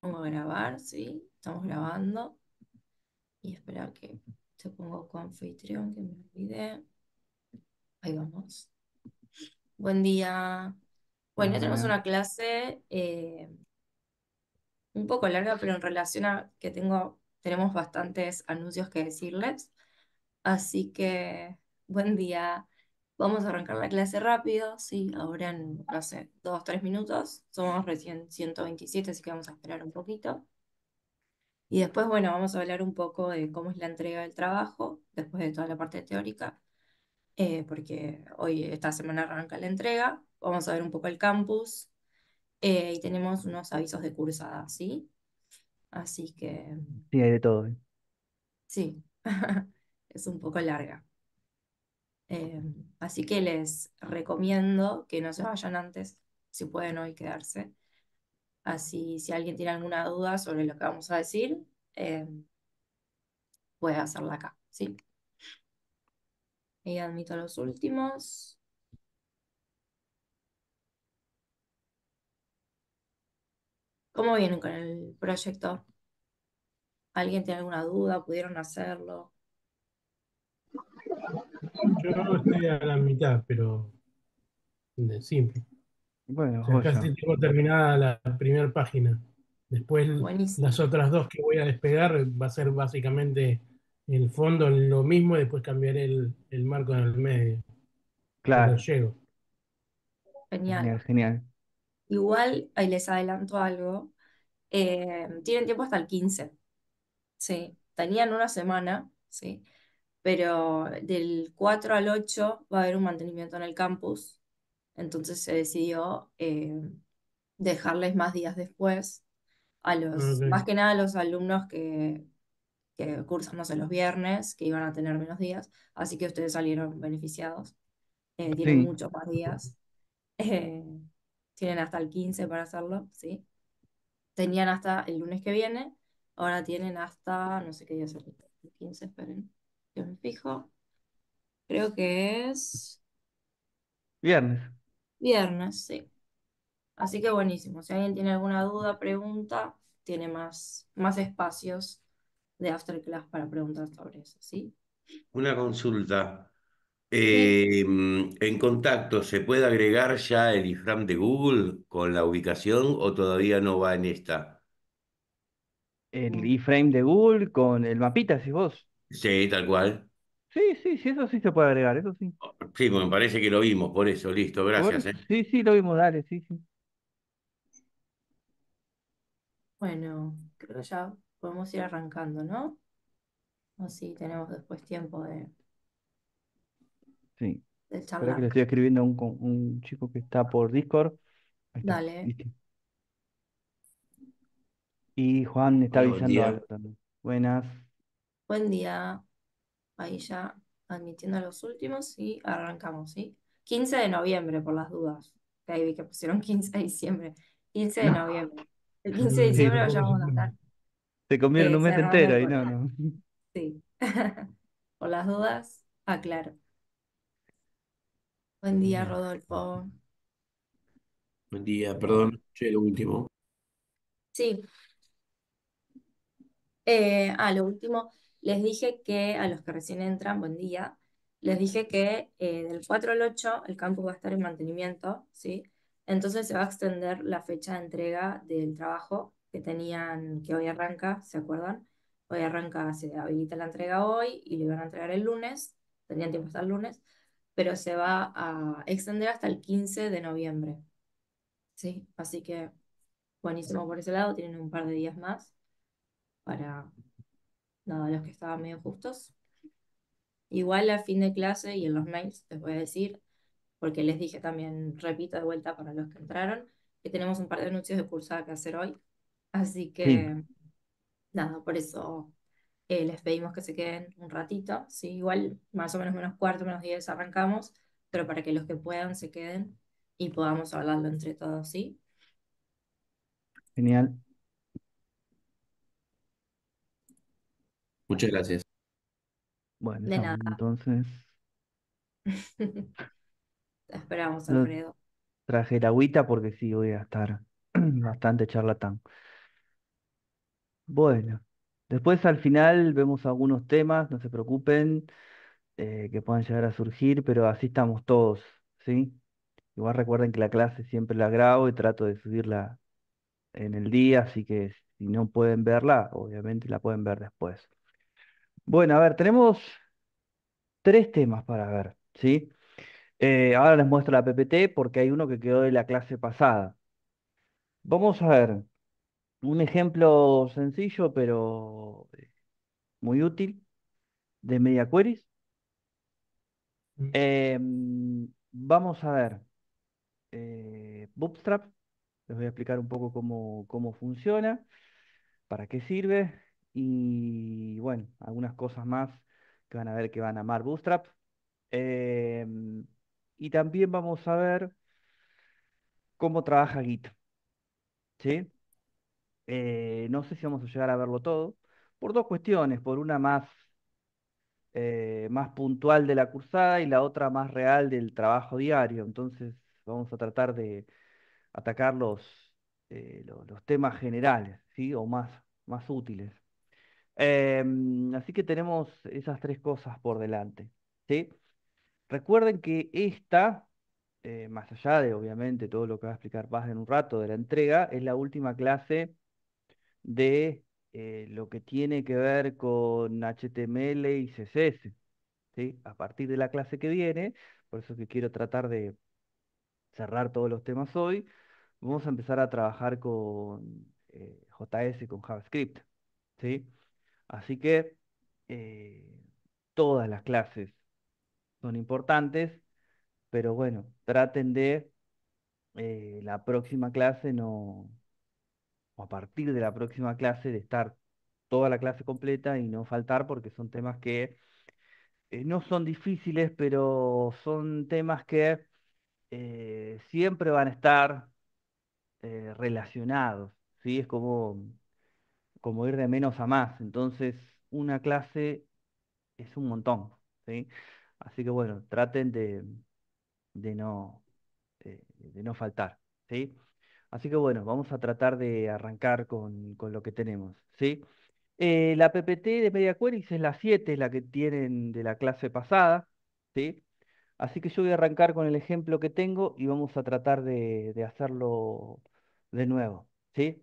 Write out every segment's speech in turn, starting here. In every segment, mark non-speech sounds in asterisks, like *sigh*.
Vamos a grabar, sí, estamos grabando. Y espera que te pongo co-anfitrión, que me olvidé. Ahí vamos. Buen día. Bueno, hoy tenemos una clase eh, un poco larga, pero en relación a que tengo, tenemos bastantes anuncios que decirles. Así que, buen día. Vamos a arrancar la clase rápido, sí, ahora en, no sé, dos, tres minutos. Somos recién 127, así que vamos a esperar un poquito. Y después, bueno, vamos a hablar un poco de cómo es la entrega del trabajo, después de toda la parte teórica, eh, porque hoy, esta semana arranca la entrega. Vamos a ver un poco el campus eh, y tenemos unos avisos de cursada, ¿sí? Así que Sí, hay de todo. ¿eh? sí, *laughs* es un poco larga. Eh, así que les recomiendo que no se vayan antes, si pueden hoy quedarse. Así, si alguien tiene alguna duda sobre lo que vamos a decir, eh, puede hacerla acá, ¿sí? Y admito los últimos. ¿Cómo vienen con el proyecto? ¿Alguien tiene alguna duda? ¿Pudieron hacerlo? Yo estoy a la mitad, pero de simple. Bueno, O sea, casi tengo terminada la primera página. Después Buenísimo. las otras dos que voy a despegar va a ser básicamente el fondo lo mismo y después cambiaré el, el marco en el medio. Pero Claro. llego. Genial. Genial, genial. Igual, ahí les adelanto algo. eh, tienen tiempo hasta el 15. Sí. Tenían una semana, sí. Pero del 4 al 8 va a haber un mantenimiento en el campus. Entonces se decidió eh, dejarles más días después a los, más que nada a los alumnos que, que cursan, no sé, los viernes, que iban a tener menos días. Así que ustedes salieron beneficiados. eh, tienen Sí, muchos más días. Eh, tienen hasta el 15 para hacerlo, ¿sí? Tenían hasta el lunes que viene, ahora tienen hasta, no sé qué día es el 15, esperen, que me fijo. Creo que es viernes. viernes, sí. Así que buenísimo. Si alguien tiene alguna duda, pregunta, tiene más, más espacios de afterclass para preguntar sobre eso, ¿sí? Una consulta. Eh, ¿en contacto se puede agregar ya el IFRAM de Google con la ubicación o todavía no va en esta? El iframe de Google con el mapita, si vos. Sí, tal cual. Sí, sí, sí, eso sí se puede agregar, eso sí. Sí, me parece que lo vimos, por eso, listo, gracias, ¿eh? Sí, sí, lo vimos, dale, sí, sí. bueno, creo que ya podemos ir arrancando, ¿no? O si tenemos después tiempo de, Sí. de Espera que charlar. le estoy escribiendo a un, con- un chico que está por Discord. Ahí está, Dale. listo. Y Juan está buen avisando día. algo también. Buenas. Buen día. Ahí ya admitiendo los últimos y arrancamos, ¿sí? 15 de noviembre, por las dudas. Que ahí vi que pusieron *laughs* 15 de diciembre. 15 de No, noviembre. El *laughs* 15 de diciembre se vamos a estar se comieron eh, un mes entero y no, no. *laughs* Sí. Por las dudas, aclaro. Buen día. Rodolfo. Buen día, perdón, che, lo último. sí, Eh, ah, lo último, les dije que a los que recién entran, buen día, les dije que eh, del 4 al 8 el campus va a estar en mantenimiento, ¿sí? Entonces se va a extender la fecha de entrega del trabajo que tenían, que hoy arranca, ¿se acuerdan? Hoy arranca, se habilita la entrega hoy y lo iban a entregar el lunes, tenían tiempo hasta el lunes, pero se va a extender hasta el 15 de noviembre, ¿sí? Así que buenísimo por ese lado, tienen un par de días más para nada, los que estaban medio justos. Igual a fin de clase y en los mails les voy a decir, porque les dije también, repito de vuelta para los que entraron, que tenemos un par de anuncios de cursada que hacer hoy. Así Sí, que nada, por eso eh, les pedimos que se queden un ratito. ¿sí? Igual más o menos menos cuarto, menos diez arrancamos, pero para que los que puedan se queden y podamos hablarlo entre todos, ¿sí? genial. Muchas gracias. Bueno, De estamos nada. entonces. *laughs* Te esperamos, Alfredo. traje el agüita porque sí, voy a estar *clears throat* bastante charlatán. Bueno, después al final vemos algunos temas, no se preocupen, eh, que puedan llegar a surgir, pero así estamos todos, ¿sí? Igual recuerden que la clase siempre la grabo y trato de subirla en el día, así que si no pueden verla, obviamente la pueden ver después. Bueno, a ver, tenemos tres temas para ver, ¿sí? Eh, ahora les muestro la PPT porque hay uno que quedó de la clase pasada. Vamos a ver un ejemplo sencillo, pero eh, muy útil, de media queries. Mm. Em, vamos a ver eh, Bootstrap. Les voy a explicar un poco cómo, cómo funciona, para qué sirve y bueno, algunas cosas más que van a ver que van a amar Bootstrap. Em, y también vamos a ver cómo trabaja Git. ¿Sí? Eh, no sé si vamos a llegar a verlo todo, por dos cuestiones, por una más, eh, más puntual de la cursada y la otra más real del trabajo diario. Entonces vamos a tratar de atacar los, eh, lo- los, temas generales, ¿sí? O más, más útiles. Em, así que tenemos esas tres cosas por delante, ¿sí? Recuerden que esta, eh, más allá de obviamente todo lo que va a explicar Paz en un rato de la entrega, es la última clase de eh, lo que tiene que ver con HTML y CSS, ¿sí? A partir de la clase que viene, por eso que quiero tratar de cerrar todos los temas hoy, vamos a empezar a trabajar con eh, JS, con JavaScript, ¿sí? Así que eh, todas las clases son importantes, pero bueno, traten de eh, la próxima clase no, o a partir de la próxima clase, de estar toda la clase completa y no faltar porque son temas que eh, no son difíciles, pero son temas que siempre van a estar relacionados, ¿sí? Es como, como ir de menos a más. Entonces, una clase es un montón, ¿sí? Así que bueno, traten de, de no, eh, de no faltar, ¿sí? Así que bueno, vamos a tratar de arrancar con, con lo que tenemos, ¿sí? Eh, la PPT de Media Queries es la 7, la que tienen de la clase pasada, ¿sí? Así que yo voy a arrancar con el ejemplo que tengo y vamos a tratar de, de hacerlo de nuevo, ¿sí?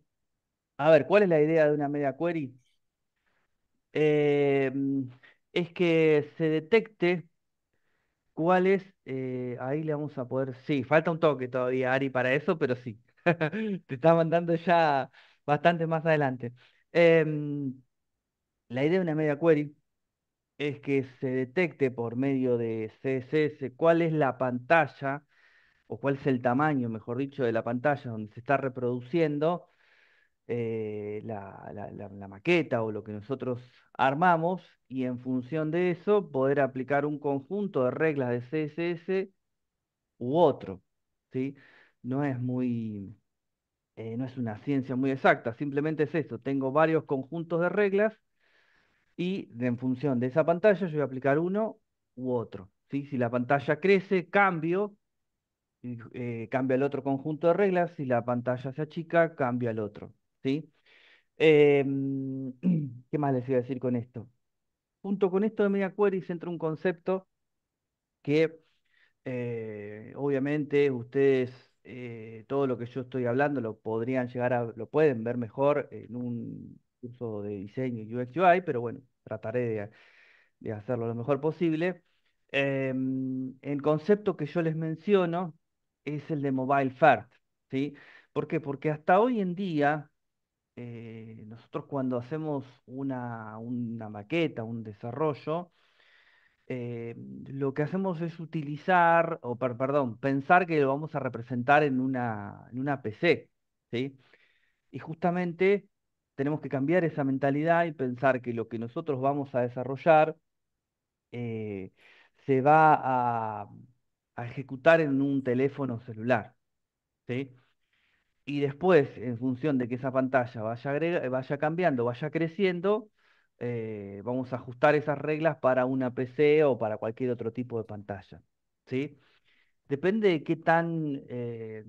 A ver, ¿cuál es la idea de una Media Query? Eh, es que se detecte cuál es, eh, ahí le vamos a poder, sí, falta un toque todavía, Ari, para eso, pero sí, *laughs* te está mandando ya bastante más adelante. Em, la idea de una media query es que se detecte por medio de CSS cuál es la pantalla o cuál es el tamaño, mejor dicho, de la pantalla donde se está reproduciendo eh, la, maqueta o lo que nosotros armamos y en función de eso poder aplicar un conjunto de reglas de CSS u otro, ¿sí? No es muy, eh, no es una ciencia muy exacta, simplemente es esto, tengo varios conjuntos de reglas y en función de esa pantalla yo voy a aplicar uno u otro, ¿sí? Si la pantalla crece, cambio, eh, cambia el otro conjunto de reglas, si la pantalla se achica, cambia el otro, ¿sí? Em, *clears throat* ¿qué más les iba a decir con esto? Junto con esto de media queries entra un concepto que eh, obviamente ustedes eh, todo lo que yo estoy hablando lo podrían llegar a, lo pueden ver mejor en un curso de diseño UX UI, pero bueno, trataré de, de hacerlo lo mejor posible. Em, el concepto que yo les menciono es el de mobile first, ¿sí? ¿Por qué? Porque hasta hoy en día eh, nosotros cuando hacemos una, maqueta, un desarrollo, eh, lo que hacemos es utilizar, o per- perdón, pensar que lo vamos a representar en una, en una PC, ¿sí? Y justamente tenemos que cambiar esa mentalidad y pensar que lo que nosotros vamos a desarrollar eh, se va a, a ejecutar en un teléfono celular, ¿sí? Y después, en función de que esa pantalla vaya, vaya cambiando, vaya creciendo, eh, vamos a ajustar esas reglas para una PC o para cualquier otro tipo de pantalla. ¿sí? Depende de qué tan eh,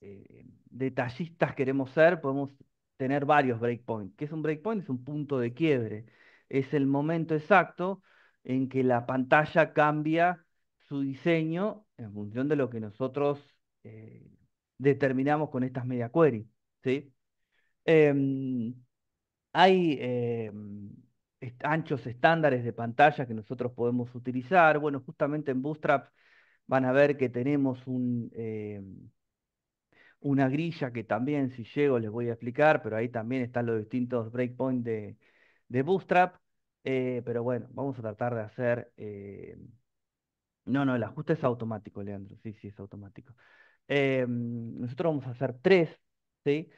eh, detallistas queremos ser, podemos tener varios breakpoints. ¿Qué es un breakpoint? Es un punto de quiebre. Es el momento exacto en que la pantalla cambia su diseño en función de lo que nosotros determinamos con estas media queries. ¿sí? Em, hay em, anchos estándares de pantalla que nosotros podemos utilizar. Bueno, justamente en Bootstrap van a ver que tenemos em, una grilla que también, si llego, les voy a explicar, pero ahí también están los distintos breakpoints de, de Bootstrap. Eh, pero bueno, vamos a tratar de hacer... no, no, el ajuste es automático, Leandro. Sí, sí, es automático. Nosotros vamos a hacer tres, ¿sí?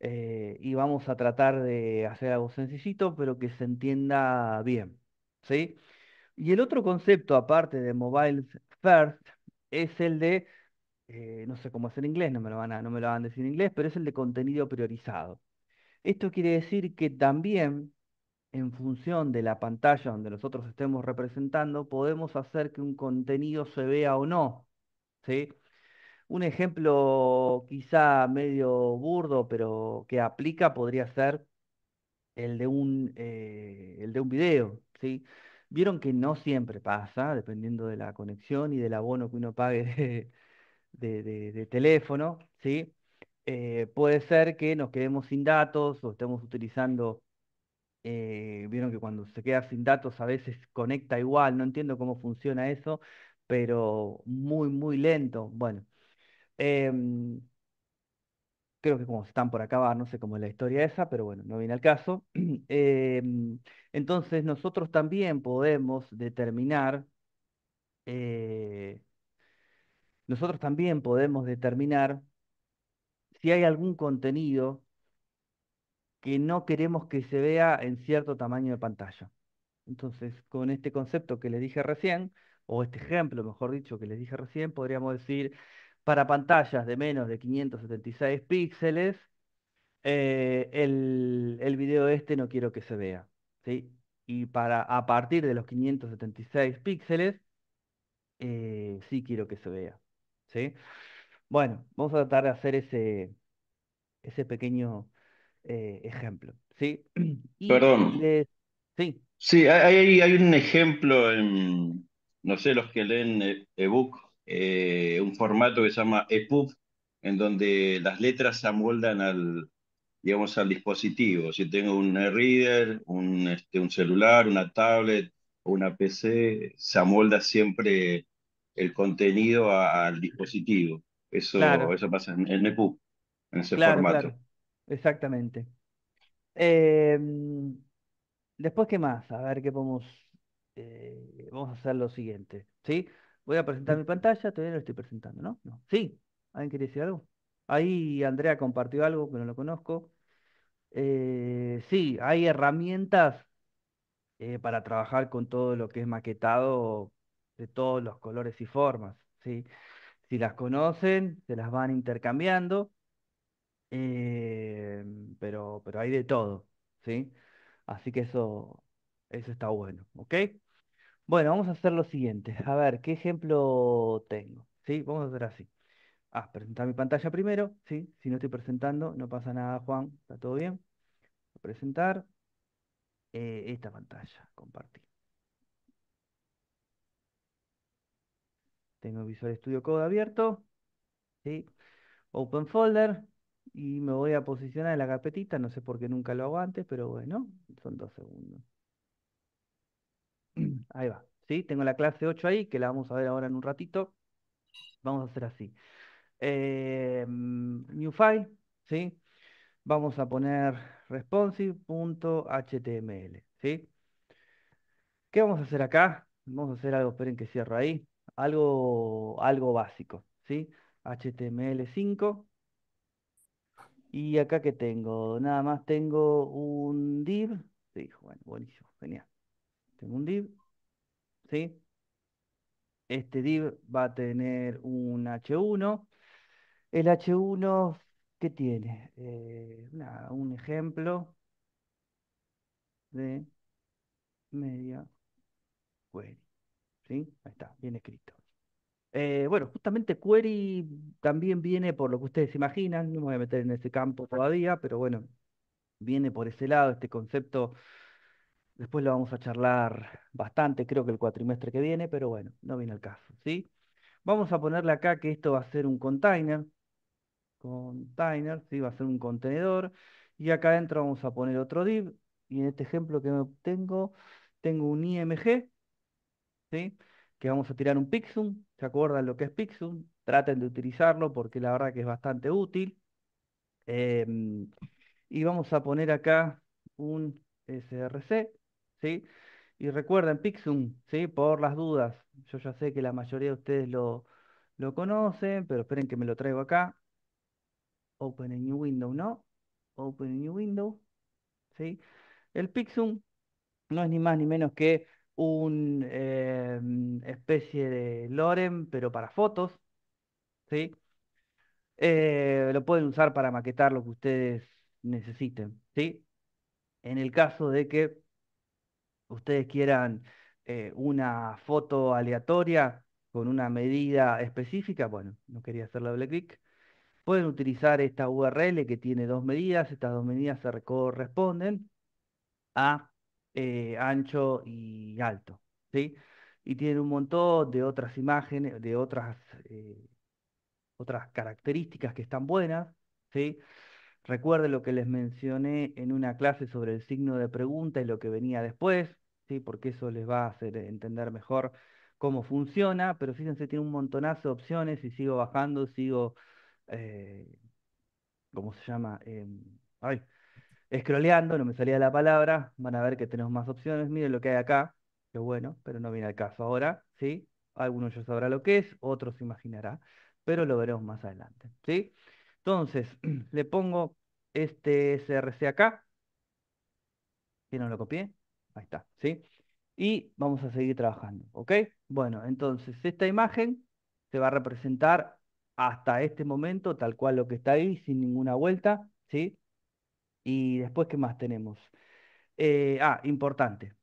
Eh, y vamos a tratar de hacer algo sencillito, pero que se entienda bien. ¿sí? Y el otro concepto, aparte de Mobile First, es el de, eh, no sé cómo es en inglés, no me lo van a, no me lo van a decir en inglés, pero es el de contenido priorizado. Esto quiere decir que también, en función de la pantalla donde nosotros estemos representando, podemos hacer que un contenido se vea o no. ¿sí? Un ejemplo quizá medio burdo, pero que aplica, podría ser el de un, eh, el de un video, ¿sí? Vieron que no siempre pasa, dependiendo de la conexión y del abono que uno pague de, teléfono, ¿sí? Eh, puede ser que nos quedemos sin datos o estemos utilizando, eh, vieron que cuando se queda sin datos a veces conecta igual, no entiendo cómo funciona eso, pero muy, muy lento. Bueno, Em, creo que como están por acabar, no sé cómo es la historia esa, pero bueno, no viene al caso. *clears throat* Em, entonces nosotros también podemos determinar, eh, nosotros también podemos determinar si hay algún contenido que no queremos que se vea en cierto tamaño de pantalla. Entonces, con este concepto que les dije recién, o este ejemplo, mejor dicho, que les dije recién, podríamos decir, para pantallas de menos de 576 píxeles, eh, el, el, video este no quiero que se vea. ¿sí? Y para, a partir de los 576 píxeles, eh, sí quiero que se vea. ¿sí? Bueno, vamos a tratar de hacer ese, ese pequeño eh, ejemplo. ¿sí? *clears throat* Perdón. sí. Sí, hay, hay un ejemplo en, no sé, los que leen ebook eh, un formato que se llama EPUB, en donde las letras se amoldan al, digamos, al dispositivo. Si tengo un reader, un, este, un celular, una tablet o una PC, se amolda siempre el contenido al dispositivo. Eso, eso pasa en, el EPUB, en ese formato. Exactamente. Em, después, ¿qué más? A ver qué podemos. Eh, vamos a hacer lo siguiente. ¿Sí? Voy a presentar mi pantalla, todavía no estoy presentando, ¿no? No. Sí, ¿alguien quiere decir algo? Ahí Andrea compartió algo que no lo conozco. Eh, sí, hay herramientas eh, para trabajar con todo lo que es maquetado de todos los colores y formas, ¿sí? Si las conocen, se las van intercambiando, eh, pero, pero hay de todo, ¿sí? Así que eso, eso está bueno, ¿ok? Bueno, vamos a hacer lo siguiente. A ver, ¿qué ejemplo tengo? ¿Sí? Vamos a hacer así. Ah, presentar mi pantalla primero, ¿sí? Si no estoy presentando, no pasa nada, Juan. ¿Está todo bien? Presentar eh, esta pantalla, compartir. Tengo Visual Studio Code abierto, ¿sí? Open Folder, y me voy a posicionar en la carpetita, no sé por qué nunca lo hago antes, pero bueno, son dos segundos. Ahí va. ¿Sí? Tengo la clase 8 ahí, que la vamos a ver ahora en un ratito. Vamos a hacer así. Eh, new file, ¿sí? Vamos a poner responsive.html, ¿sí? ¿Qué vamos a hacer acá? Vamos a hacer algo, esperen que cierro ahí. Algo, algo básico, ¿sí? HTML5. Y acá que tengo, nada más tengo un div. Sí, bueno, buenísimo, genial. Tengo un div, ¿sí? Este div va a tener un h1. El h1, ¿qué tiene? Eh, un ejemplo de media query. ¿Sí? Ahí está, bien escrito. Eh, bueno, justamente query también viene por lo que ustedes imaginan, no me voy a meter en ese campo todavía, pero bueno, viene por ese lado, este concepto, después lo vamos a charlar bastante, creo que el cuatrimestre que viene, pero bueno, no viene al caso, ¿sí? Vamos a ponerle acá que esto va a ser un container, container, ¿sí? Va a ser un contenedor, y acá adentro vamos a poner otro div, y en este ejemplo que tengo, tengo un IMG, ¿sí? Que vamos a tirar un pixum, ¿se acuerdan lo que es pixum? Traten de utilizarlo porque la verdad que es bastante útil. Em, y vamos a poner acá un src, ¿sí? Y recuerden, Pixum, ¿sí? Por las dudas, yo ya sé que la mayoría de ustedes lo, lo conocen, pero esperen que me lo traigo acá. Open a new window, ¿no? Open a new window, ¿sí? El Pixum no es ni más ni menos que una em, especie de lorem, pero para fotos, ¿sí? Eh, lo pueden usar para maquetar lo que ustedes necesiten, ¿sí? En el caso de que ustedes quieran eh, una foto aleatoria con una medida específica, bueno, no quería hacer doble clic, pueden utilizar esta URL que tiene dos medidas, estas dos medidas se corresponden a eh, ancho y alto, ¿sí? Y tienen un montón de otras imágenes, de otras, eh, otras características que están buenas, ¿sí? Recuerden lo que les mencioné en una clase sobre el signo de pregunta y lo que venía después, ¿sí? Porque eso les va a hacer entender mejor cómo funciona, pero fíjense, tiene un montonazo de opciones y sigo bajando, sigo, eh, ¿cómo se llama? Em, ay, scrolleando, no me salía la palabra, van a ver que tenemos más opciones. Miren lo que hay acá, que bueno, pero no viene al caso ahora, ¿sí? Algunos ya sabrá lo que es, otros se imaginará, pero lo veremos más adelante, ¿sí? Entonces, *clears throat* le pongo este src acá, que no lo copié, ahí está, ¿sí? Y vamos a seguir trabajando, ¿ok? Bueno, entonces esta imagen se va a representar hasta este momento, tal cual lo que está ahí, sin ninguna vuelta, ¿sí? Y después, ¿qué más tenemos? Eh, ah, importante.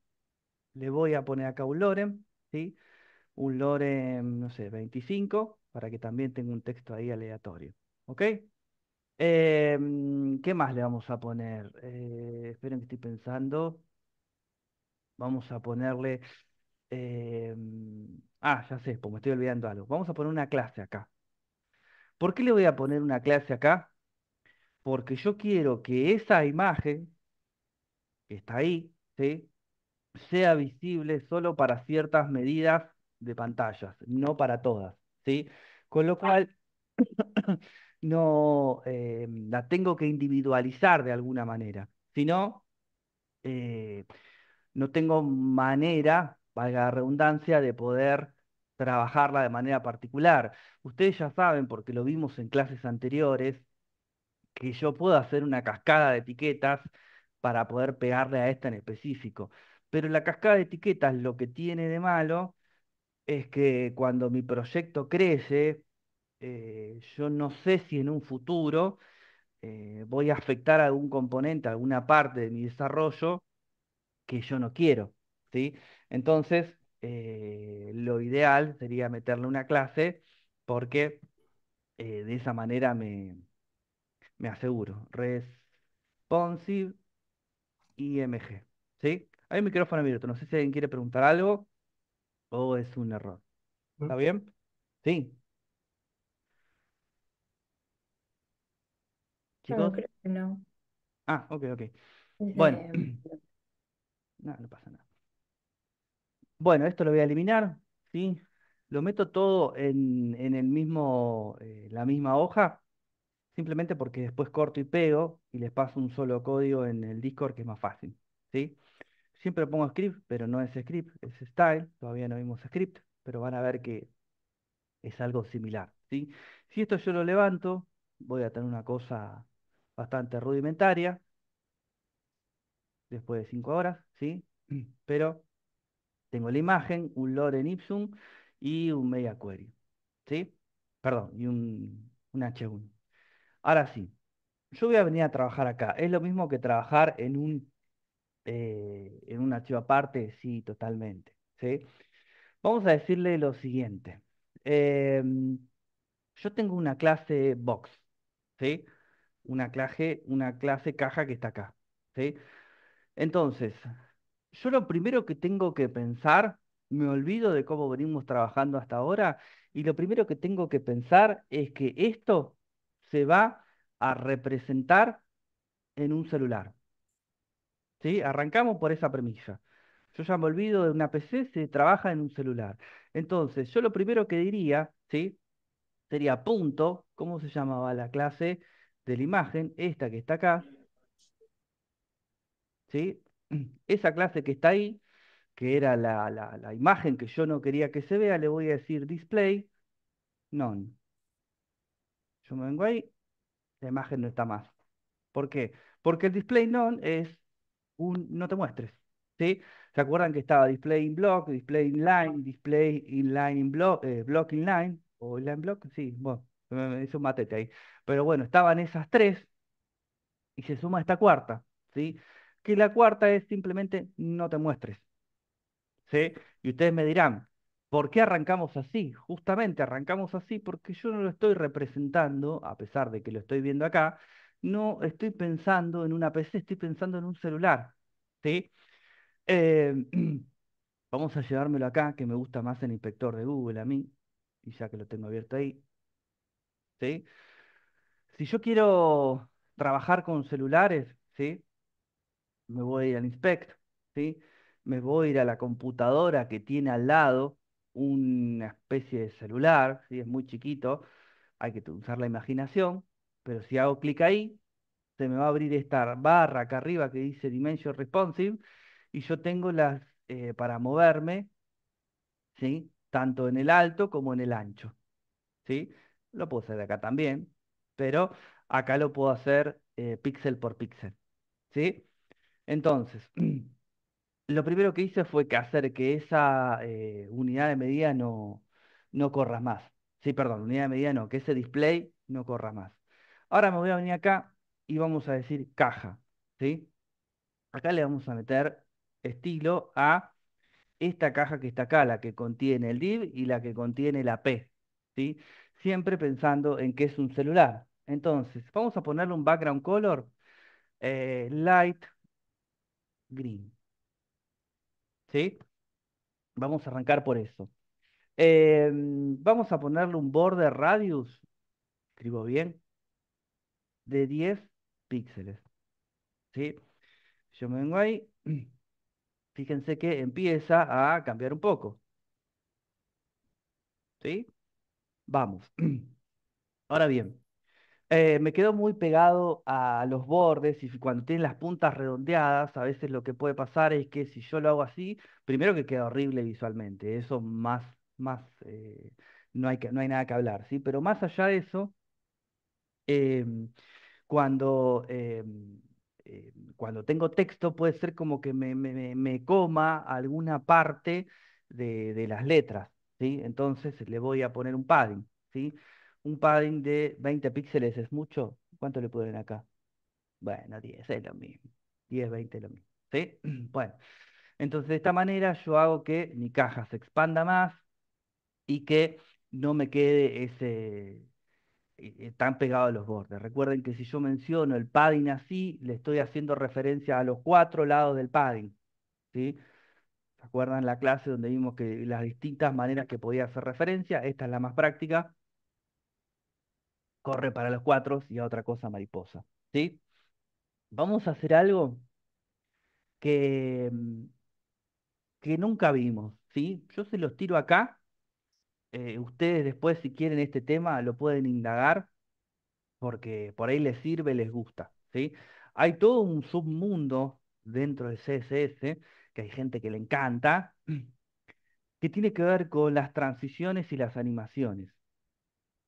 Le voy a poner acá un lorem, ¿sí? Un lorem, no sé, 25, para que también tenga un texto ahí aleatorio. ¿Ok? Em, ¿qué más le vamos a poner? Eh, esperen que estoy pensando. Vamos a ponerle... em, ah, ya sé, pues me estoy olvidando algo. Vamos a poner una clase acá. ¿Por qué le voy a poner una clase acá? Porque yo quiero que esa imagen que está ahí, ¿sí? sea visible solo para ciertas medidas de pantallas, no para todas, ¿sí? Con lo cual, *coughs* no eh, la tengo que individualizar de alguna manera. Si no, eh, no tengo manera, valga la redundancia, de poder trabajarla de manera particular. Ustedes ya saben, porque lo vimos en clases anteriores, que yo puedo hacer una cascada de etiquetas para poder pegarle a esta en específico. Pero la cascada de etiquetas lo que tiene de malo es que cuando mi proyecto crece, eh, yo no sé si en un futuro eh, voy a afectar a algún componente, alguna parte de mi desarrollo que yo no quiero, ¿sí? Entonces, eh, lo ideal sería meterle una clase porque de esa manera me, me aseguro. Responsive IMG, ¿sí? Hay un micrófono abierto, no sé si alguien quiere preguntar algo o es un error. ¿Está bien? Sí. No, ¿Chicos? creo que no. Ah, ok, ok. Es Bueno, de- no, no pasa nada. Bueno, esto lo voy a eliminar, ¿sí? Lo meto todo en, en el mismo, eh, la misma hoja, simplemente porque después corto y pego y les paso un solo código en el Discord que es más fácil, ¿sí? Siempre pongo script, pero no es script, es style, todavía no vimos script, pero van a ver que es algo similar, ¿sí? Si esto yo lo levanto, voy a tener una cosa bastante rudimentaria, después de 5 horas, ¿sí? Pero tengo la imagen, un lore en Ipsum y un media query, ¿sí? Perdón, y un, un H1. Ahora sí, yo voy a venir a trabajar acá. Es lo mismo que trabajar en un, eh, en un archivo aparte, sí, totalmente, ¿sí? Vamos a decirle lo siguiente. Em, yo tengo una clase box, ¿sí? Una clase, una clase caja que está acá, ¿sí? Entonces, yo lo primero que tengo que pensar, me olvido de cómo venimos trabajando hasta ahora, y lo primero que tengo que pensar es que esto se va a representar en un celular. ¿Sí? Arrancamos por esa premisa. Yo ya me olvido de una PC, se trabaja en un celular. Entonces, yo lo primero que diría, ¿sí? Sería punto, ¿cómo se llamaba la clase de la imagen? Esta que está acá, ¿sí? *clears throat* Esa clase que está ahí, que era la, la, imagen que yo no quería que se vea, le voy a decir display none. Yo me vengo ahí, la imagen no está más. ¿Por qué? Porque el display none es un no te muestres. ¿sí? ¿Se acuerdan que estaba display in block, display in line, display inline in block, eh, block inline o inline block? Sí, bueno, me hizo un matete ahí. Pero bueno, estaban esas tres y se suma esta cuarta, ¿sí? Que la cuarta es simplemente no te muestres. ¿sí? Y ustedes me dirán, ¿por qué arrancamos así? Justamente arrancamos así porque yo no lo estoy representando, a pesar de que lo estoy viendo acá, no estoy pensando en una PC, estoy pensando en un celular, ¿sí? Eh, *clears throat* vamos a llevármelo acá, que me gusta más el inspector de Google a mí, y ya que lo tengo abierto ahí, ¿sí? Si yo quiero trabajar con celulares, ¿sí? Me voy a ir al inspect, ¿sí? Me voy a ir a la computadora que tiene al lado una especie de celular, ¿sí? Es muy chiquito, hay que usar la imaginación, pero si hago clic ahí, se me va a abrir esta barra acá arriba que dice Dimension Responsive y yo tengo las eh, para moverme, ¿sí? Tanto en el alto como en el ancho, ¿sí? Lo puedo hacer acá también, pero acá lo puedo hacer eh, píxel por píxel, ¿sí? Entonces, *clears throat* lo primero que hice fue que hacer que esa eh, unidad de medida no, no corra más. Sí, perdón, unidad de medida no, que ese display no corra más. Ahora me voy a venir acá y vamos a decir caja, ¿sí? Acá le vamos a meter estilo a esta caja que está acá, la que contiene el div y la que contiene la P, ¿sí? Siempre pensando en que es un celular. Entonces, vamos a ponerle un background color eh, light green, ¿sí? Vamos a arrancar por eso. Em, vamos a ponerle un border radius, escribo bien, de 10 píxeles, ¿sí? Yo me vengo ahí, *clears throat* fíjense que empieza a cambiar un poco. ¿Sí? Vamos. *clears throat* Ahora bien, eh, me quedo muy pegado a los bordes y cuando tienen las puntas redondeadas, a veces lo que puede pasar es que si yo lo hago así, primero que queda horrible visualmente, eso más, más, eh, no hay que, no hay nada que hablar, ¿sí? Pero más allá de eso, em, cuando em, eh, cuando tengo texto puede ser como que me, coma alguna parte de, las letras, ¿sí? Entonces le voy a poner un padding, ¿sí? Un padding de 20 píxeles es mucho. ¿Cuánto le ponen acá? Bueno, 10 es lo mismo. 10, 20 es lo mismo, ¿sí? *clears throat* Bueno, entonces de esta manera yo hago que mi caja se expanda más y que no me quede ese, están pegados a los bordes. Recuerden que si yo menciono el padding así, le estoy haciendo referencia a los cuatro lados del padding. ¿sí? ¿Se acuerdan la clase donde vimos que las distintas maneras que podía hacer referencia? Esta es la más práctica. Corre para los cuatro y a otra cosa mariposa. ¿sí? Vamos a hacer algo que, mm, que nunca vimos. ¿sí? Yo se los tiro acá. Eh, ustedes después, si quieren este tema, lo pueden indagar porque por ahí les sirve, les gusta, ¿sí? Hay todo un submundo dentro del CSS, que hay gente que le encanta, *clears throat* que tiene que ver con las transiciones y las animaciones,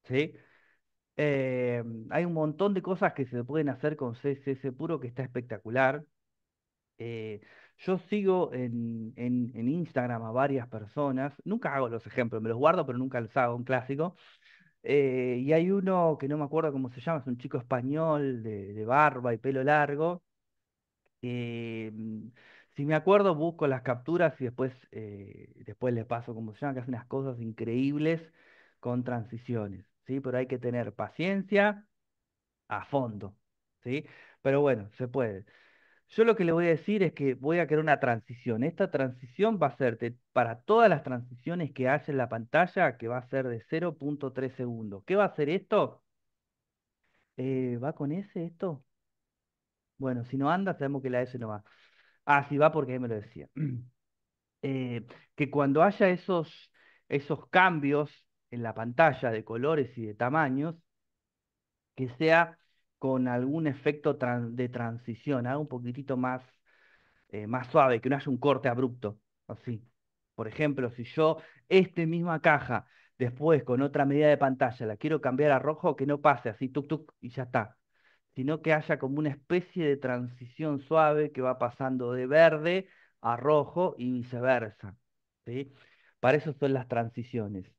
¿sí? Eh, hay un montón de cosas que se pueden hacer con CSS puro que está espectacular. Eh, yo sigo en, en, Instagram a varias personas, nunca hago los ejemplos, me los guardo, pero nunca los hago, un clásico, eh, y hay uno que no me acuerdo cómo se llama, es un chico español de, barba y pelo largo. Si me acuerdo, busco las capturas y después, después les paso cómo se llama, que hace unas cosas increíbles con transiciones, ¿sí? Pero hay que tener paciencia a fondo, ¿sí? Pero bueno, se puede. Yo lo que le voy a decir es que voy a crear una transición. Esta transición va a ser para todas las transiciones que haya en la pantalla, que va a ser de 0.3 segundos. ¿Qué va a hacer esto? Eh, ¿va con S esto? Bueno, si no anda, sabemos que la S no va. Ah, sí va porque ahí me lo decía. *clears throat* Eh, que cuando haya esos, esos cambios en la pantalla de colores y de tamaños, que sea con algún efecto de transición, ¿ah? Un poquitito más, eh, más suave, que no haya un corte abrupto, así. Por ejemplo, si yo esta misma caja, después con otra medida de pantalla, la quiero cambiar a rojo, que no pase así, tuk tuk, y ya está. Sino que haya como una especie de transición suave que va pasando de verde a rojo y viceversa. ¿sí? Para eso son las transiciones.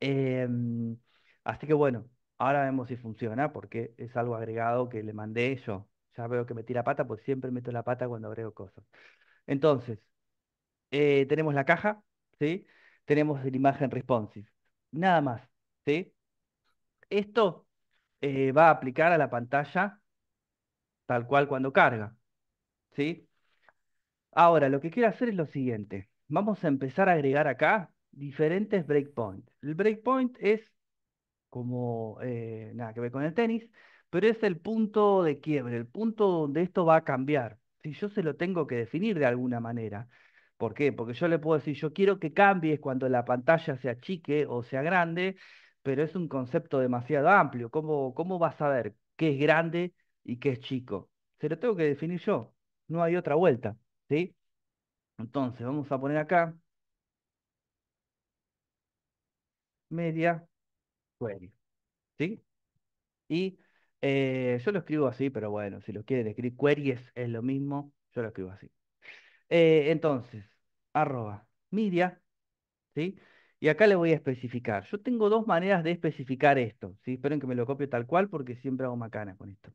Em, así que bueno, ahora vemos si funciona porque es algo agregado que le mandé yo. Ya veo que metí la pata, pues siempre meto la pata cuando agrego cosas. Entonces, eh, tenemos la caja, ¿sí? Tenemos la imagen responsive. Nada más, ¿sí? Esto eh, va a aplicar a la pantalla tal cual cuando carga, ¿sí? Ahora, lo que quiero hacer es lo siguiente. Vamos a empezar a agregar acá diferentes breakpoints. El breakpoint es como eh, nada que ver con el tenis, pero es el punto de quiebre, el punto donde esto va a cambiar. Si yo se lo tengo que definir de alguna manera. ¿Por qué? Porque yo le puedo decir, yo quiero que cambies cuando la pantalla sea chique o sea grande, pero es un concepto demasiado amplio. ¿Cómo, cómo vas a ver qué es grande y qué es chico? Se lo tengo que definir yo. No hay otra vuelta, ¿sí? Entonces, vamos a poner acá media query, ¿sí? Y eh, yo lo escribo así, pero bueno, si lo quieren escribir query es, lo mismo, yo lo escribo así. Eh, entonces, arroba media, ¿sí? Y acá le voy a especificar. Yo tengo dos maneras de especificar esto, ¿sí? Esperen que me lo copie tal cual porque siempre hago macana con esto.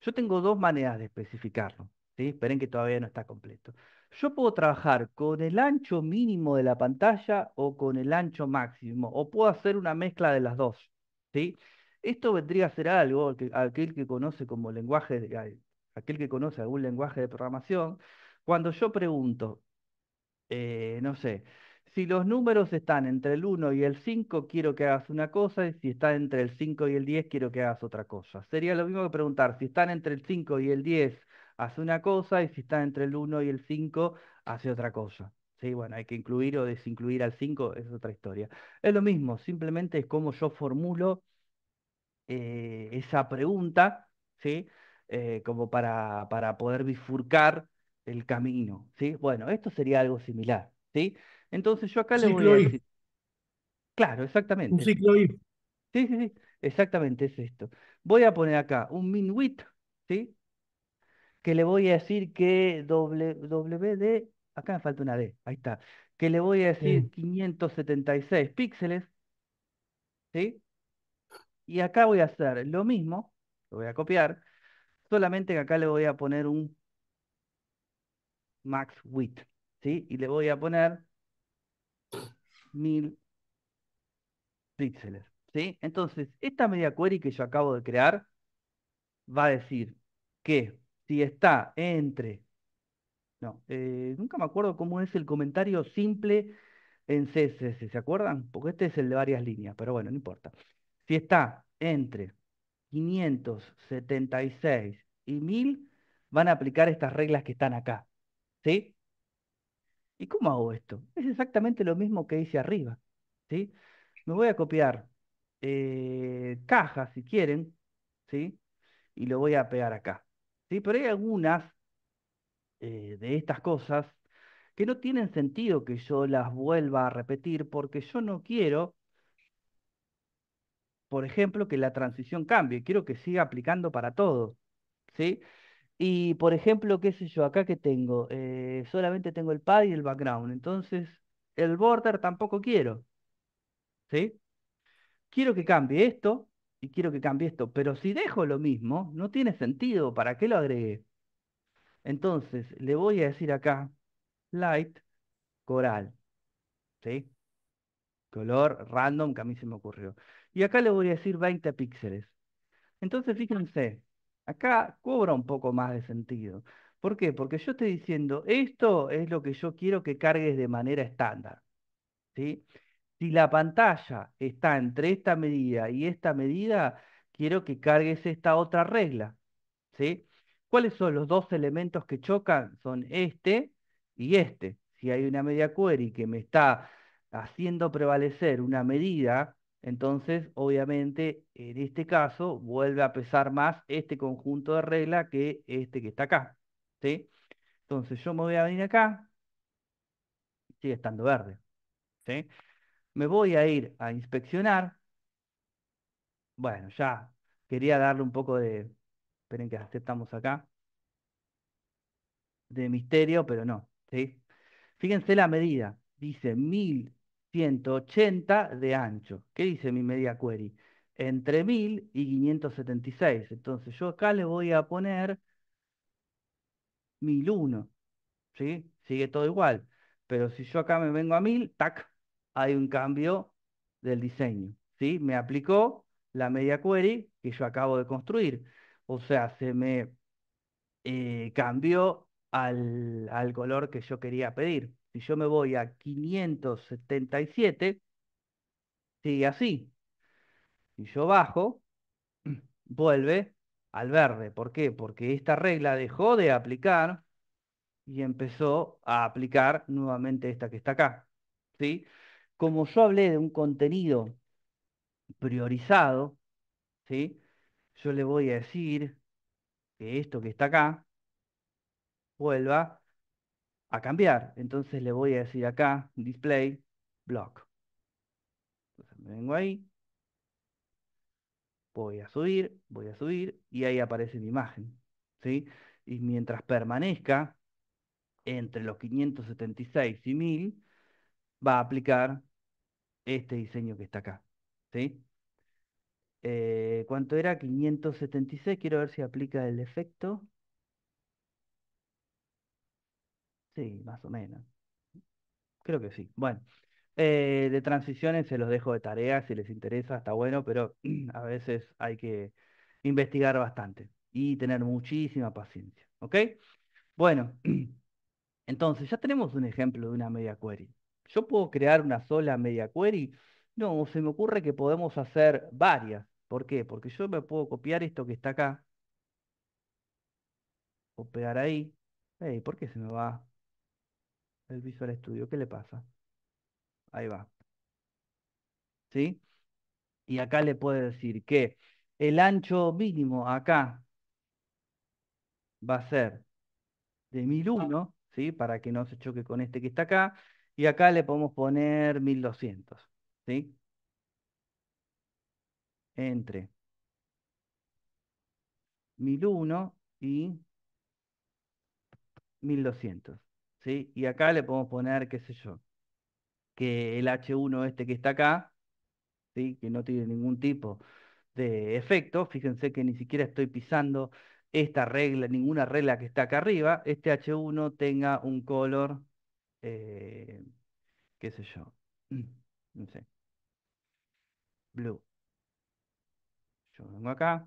Yo tengo dos maneras de especificarlo, ¿sí? Esperen que todavía no está completo. Yo puedo trabajar con el ancho mínimo de la pantalla o con el ancho máximo, o puedo hacer una mezcla de las dos, ¿sí? Esto vendría a ser algo que aquel que conoce como lenguaje, de- aquel que conoce algún lenguaje de programación, cuando yo pregunto, eh, no sé, si los números están entre el 1 y el 5, quiero que hagas una cosa, y si están entre el 5 y el 10, quiero que hagas otra cosa. Sería lo mismo que preguntar, si están entre el 5 y el 10, hace una cosa, y si están entre el 1 y el 5, hace otra cosa. Sí, bueno, hay que incluir o desincluir al 5, es otra historia. Es lo mismo, simplemente es como yo formulo eh, esa pregunta, ¿sí? Eh, como para, para poder bifurcar el camino, ¿sí? Bueno, esto sería algo similar, ¿sí? Entonces yo acá Un le voy a ciclo decir, claro, un exactamente, ciclo if. sí, sí, sí, exactamente es esto. Voy a poner acá un min width, ¿sí? Que le voy a decir que doble- WD, acá me falta una D, ahí está, que le voy a decir Sí. 576 píxeles, ¿sí? Y acá voy a hacer lo mismo, lo voy a copiar, solamente que acá le voy a poner un max width, ¿sí? Y le voy a poner 1000 píxeles, ¿sí? Entonces, esta media query que yo acabo de crear va a decir que si está entre, no, eh, nunca me acuerdo cómo es el comentario simple en CSS, ¿se acuerdan? Porque este es el de varias líneas, pero bueno, no importa. Si está entre 576 y 1000, van a aplicar estas reglas que están acá, ¿sí? ¿Y cómo hago esto? Es exactamente lo mismo que hice arriba, ¿sí? Me voy a copiar eh, cajas, si quieren, ¿sí? Y lo voy a pegar acá, ¿sí? Pero hay algunas eh, de estas cosas que no tienen sentido que yo las vuelva a repetir porque yo no quiero, por ejemplo, que la transición cambie, quiero que siga aplicando para todo, ¿sí? Y, por ejemplo, qué sé yo, acá que tengo, Eh, solamente tengo el pad y el background, entonces el border tampoco quiero, ¿sí? Quiero que cambie esto y quiero que cambie esto, pero si dejo lo mismo, no tiene sentido, ¿para qué lo agregué? Entonces le voy a decir acá, light coral, ¿sí? Color random que a mí se me ocurrió. Y acá le voy a decir 20 píxeles. Entonces fíjense, acá cobra un poco más de sentido, ¿Por qué? Porque yo estoy diciendo, esto es lo que yo quiero que cargues de manera estándar. ¿sí? Si la pantalla está entre esta medida y esta medida, quiero que cargues esta otra regla. ¿sí? ¿Cuáles son los dos elementos que chocan? Son este y este. Si hay una media query que me está haciendo prevalecer una medida, entonces obviamente en este caso vuelve a pesar más este conjunto de reglas que este que está acá. ¿sí? Entonces yo me voy a venir acá, sigue estando verde. ¿sí? Me voy a ir a inspeccionar. Bueno, ya quería darle un poco de... Esperen que aceptamos acá. De misterio, pero no. ¿sí? Fíjense la medida. Dice 1180 de ancho. ¿Qué dice mi media query? Entre 1000 y 576. Entonces yo acá le voy a poner 1001. ¿Sí? Sigue todo igual. Pero si yo acá me vengo a 1000, tac, hay un cambio del diseño. ¿Sí? Me aplicó la media query que yo acabo de construir. O sea, se me eh, cambió al, al color que yo quería pedir. Si yo me voy a 577, sigue así. Si yo bajo, *clears throat* vuelve al verde. ¿Por qué? Porque esta regla dejó de aplicar y empezó a aplicar nuevamente esta que está acá. ¿sí? Como yo hablé de un contenido priorizado, ¿sí? yo le voy a decir que esto que está acá vuelva a cambiar. Entonces le voy a decir acá, display, block. Entonces me vengo ahí, voy a subir, voy a subir y ahí aparece mi imagen. ¿sí? Y mientras permanezca entre los 576 y 1000, va a aplicar este diseño que está acá. ¿sí? Eh, ¿Cuánto era? 576. Quiero ver si aplica el efecto. Sí, más o menos. Creo que sí. Bueno, eh, de transiciones se los dejo de tarea, si les interesa, está bueno, pero *clears throat* a veces hay que investigar bastante y tener muchísima paciencia. ¿Ok? Bueno, *clears throat* entonces ya tenemos un ejemplo de una media query. ¿Yo puedo crear una sola media query? No, se me ocurre que podemos hacer varias. ¿Por qué? Porque yo me puedo copiar esto que está acá, o pegar ahí. Hey, ¿por qué se me va el Visual Studio? ¿Qué le pasa? Ahí va. ¿Sí? Y acá le puedo decir que el ancho mínimo acá va a ser de 1001, ¿sí? Para que no se choque con este que está acá. Y acá le podemos poner 1200, ¿sí? Entre 1001 y 1200, ¿sí? Y acá le podemos poner, qué sé yo, que el H1 este que está acá, ¿sí? que no tiene ningún tipo de efecto, fíjense que ni siquiera estoy pisando esta regla, ninguna regla que está acá arriba, este H1 tenga un color, eh, qué sé yo, no sé, blue. Yo vengo acá,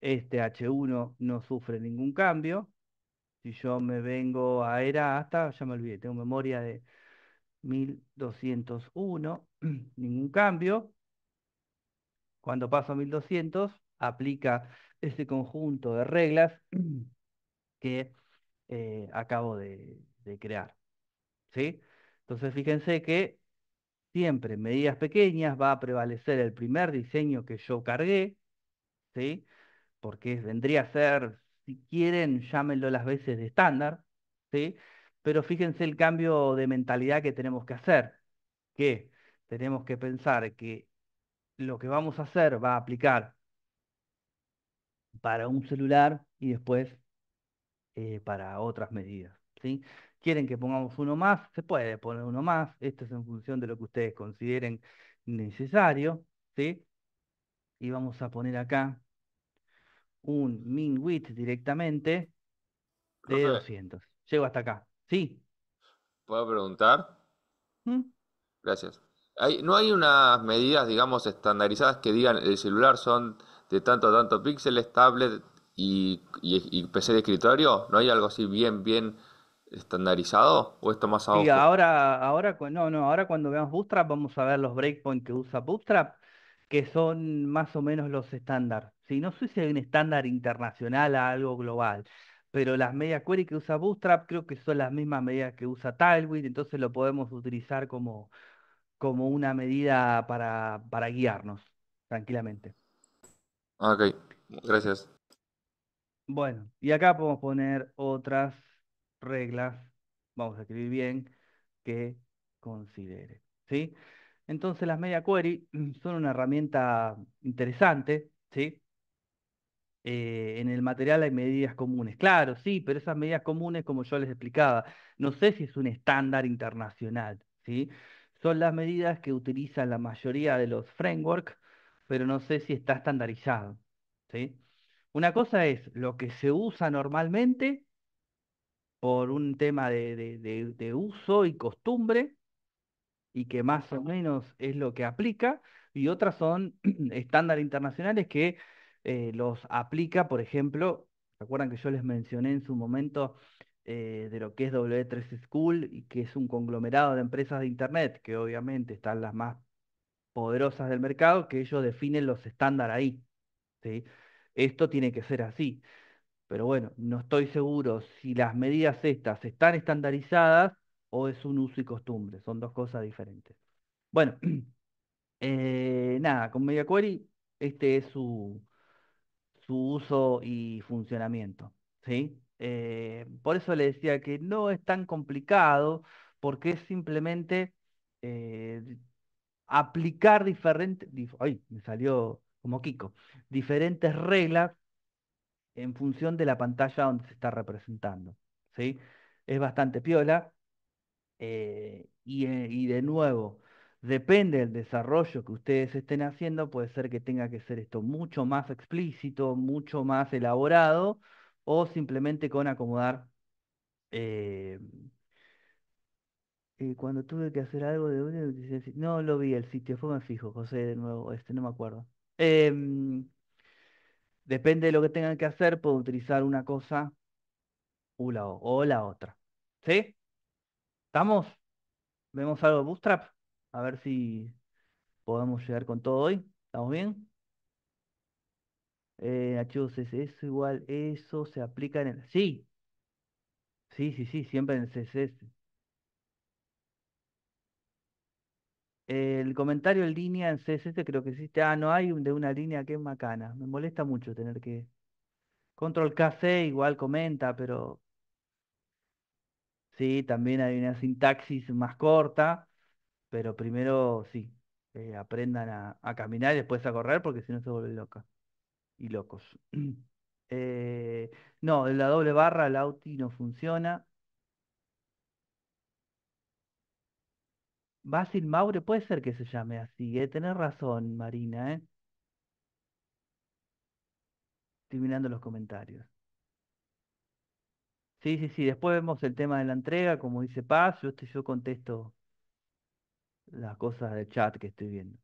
este H1 no sufre ningún cambio, si yo me vengo a era hasta, ya me olvidé, tengo memoria de 1201, *clears throat* ningún cambio. Cuando paso a 1200, aplica ese conjunto de reglas *clears throat* que eh, acabo de, crear. ¿sí? Entonces, fíjense que siempre en medidas pequeñas va a prevalecer el primer diseño que yo cargué, ¿sí? porque vendría a ser, si quieren, llámenlo las veces de estándar, ¿sí? pero fíjense el cambio de mentalidad que tenemos que hacer, que tenemos que pensar que lo que vamos a hacer va a aplicar para un celular y después eh, para otras medidas. ¿sí? ¿Quieren que pongamos uno más? Se puede poner uno más. Esto es en función de lo que ustedes consideren necesario. ¿sí? Y vamos a poner acá un min width directamente de 200. Llego hasta acá. ¿Sí? ¿Puedo preguntar? ¿Mm? Gracias. ¿No hay unas medidas, digamos, estandarizadas que digan el celular son de tanto a tanto píxeles, tablet y, y- y PC de escritorio? ¿No hay algo así bien, bien estandarizado? ¿O esto más Sí, abajo? ahora, ahora, no, no, ahora cuando veamos Bootstrap vamos a ver los breakpoints que usa Bootstrap, que son más o menos los estándar. Sí, no sé si hay un estándar internacional a algo global, pero las media query que usa Bootstrap creo que son las mismas medidas que usa Tailwind, entonces lo podemos utilizar como, como una medida para, para guiarnos tranquilamente. Ok, gracias. Bueno, y acá podemos poner otras reglas, vamos a escribir bien, que considere, ¿sí? Entonces las media query son una herramienta interesante, ¿sí? Eh, en el material hay medidas comunes, claro, sí, pero esas medidas comunes, como yo les explicaba, no sé si es un estándar internacional, ¿sí? Son las medidas que utilizan la mayoría de los frameworks, pero no sé si está estandarizado, ¿sí? Una cosa es lo que se usa normalmente por un tema de, de- uso y costumbre, y que más o menos es lo que aplica, y otras son *clears throat* estándares internacionales que eh, los aplica, por ejemplo, recuerdan que yo les mencioné en su momento eh, de lo que es W3 School y que es un conglomerado de empresas de Internet, que obviamente están las más poderosas del mercado, que ellos definen los estándares ahí, ¿sí? Esto tiene que ser así. Pero bueno, no estoy seguro si las medidas estas están estandarizadas o es un uso y costumbre. Son dos cosas diferentes. Bueno, *clears throat* eh, nada, con Media Query, este es su, su uso y funcionamiento. ¿sí? Eh, por eso le decía que no es tan complicado, porque es simplemente eh, aplicar diferentes, dif- ay, me salió como Kiko, diferentes reglas en función de la pantalla donde se está representando. ¿sí? Es bastante piola. eh, y, eh, y de nuevo, depende del desarrollo que ustedes estén haciendo, puede ser que tenga que ser esto mucho más explícito, mucho más elaborado, o simplemente con acomodar. eh, cuando tuve que hacer algo de no lo vi el sitio, fue me fijo, José, de nuevo, este, no me acuerdo. Depende de lo que tengan que hacer, puedo utilizar una cosa o la, o la otra. ¿Sí? ¿Estamos? ¿Vemos algo de Bootstrap? A ver si podemos llegar con todo hoy. ¿Estamos bien? Eh, archivos CSS igual, eso se aplica en el... Sí, sí, sí, sí, siempre en el CSS. El comentario en línea en CSS creo que existe. Ah, no hay de una línea que es macana. Me molesta mucho tener que... Control KC igual comenta, pero sí, también hay una sintaxis más corta, pero primero sí, eh, aprendan a, caminar y después a correr porque si no se vuelven locas y locos. *clears throat* Eh, no, la doble barra, la UTI no funciona. Basil Maure puede ser que se llame así, ¿eh? Tenés razón, Marina, ¿eh? Estoy mirando los comentarios. Sí, sí, sí, después vemos el tema de la entrega, como dice Paz, yo, yo contesto las cosas del chat que estoy viendo.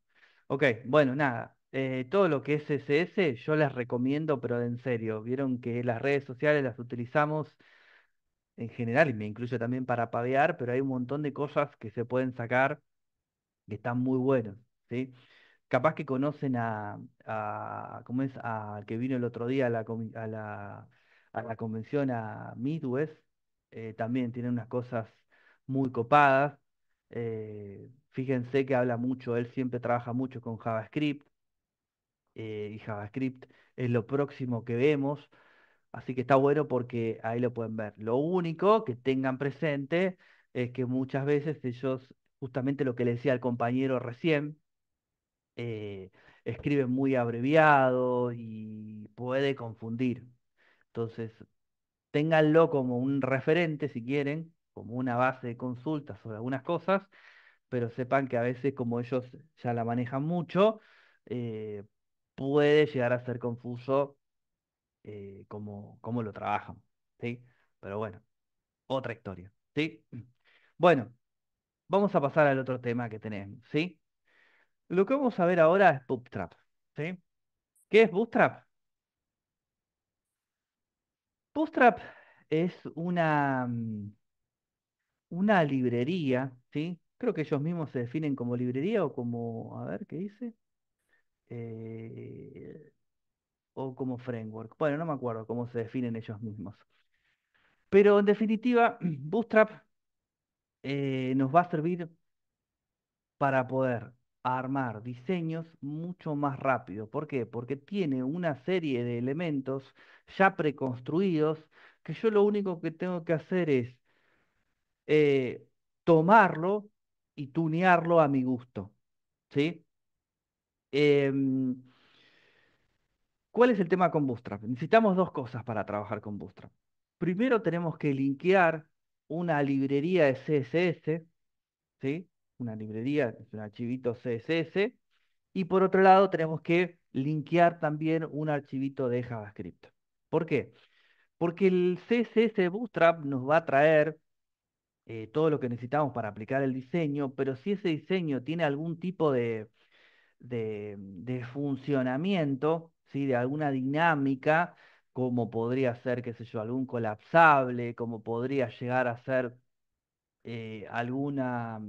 Ok, bueno, nada, eh, todo lo que es SS yo les recomiendo, pero en serio, vieron que las redes sociales las utilizamos en general, y me incluyo también para pavear, pero hay un montón de cosas que se pueden sacar que están muy buenos, ¿sí? Capaz que conocen a, ¿cómo es? A que vino el otro día a la, a la, a la convención a Midwest, eh, también tiene unas cosas muy copadas. eh, fíjense que habla mucho, él siempre trabaja mucho con JavaScript, eh, y JavaScript es lo próximo que vemos, así que está bueno porque ahí lo pueden ver. Lo único que tengan presente es que muchas veces ellos, justamente lo que le decía al compañero recién, eh, escriben muy abreviado y puede confundir. Entonces, ténganlo como un referente si quieren, como una base de consulta sobre algunas cosas, pero sepan que a veces como ellos ya la manejan mucho, eh, puede llegar a ser confuso eh, cómo, cómo lo trabajan, ¿sí? Pero bueno, otra historia, ¿sí? Bueno, vamos a pasar al otro tema que tenemos, ¿sí? Lo que vamos a ver ahora es Bootstrap, ¿sí? ¿Qué es Bootstrap? Bootstrap es una, mm, una librería, ¿sí? Creo que ellos mismos se definen como librería o como, a ver, ¿qué dice? Eh, o como framework. Bueno, no me acuerdo cómo se definen ellos mismos. Pero en definitiva, *clears throat* Bootstrap eh, nos va a servir para poder armar diseños mucho más rápido. ¿Por qué? Porque tiene una serie de elementos ya preconstruidos que yo lo único que tengo que hacer es eh, tomarlo y tunearlo a mi gusto. ¿Sí? Em, ¿cuál es el tema con Bootstrap? Necesitamos dos cosas para trabajar con Bootstrap. Primero tenemos que linkear una librería de CSS, ¿sí? Una librería, un archivito CSS, y por otro lado tenemos que linkear también un archivito de JavaScript. ¿Por qué? Porque el CSS de Bootstrap nos va a traer eh, todo lo que necesitamos para aplicar el diseño, pero si ese diseño tiene algún tipo de, de, de funcionamiento, ¿sí? de alguna dinámica, como podría ser, qué sé yo, algún colapsable, como podría llegar a ser eh, alguna,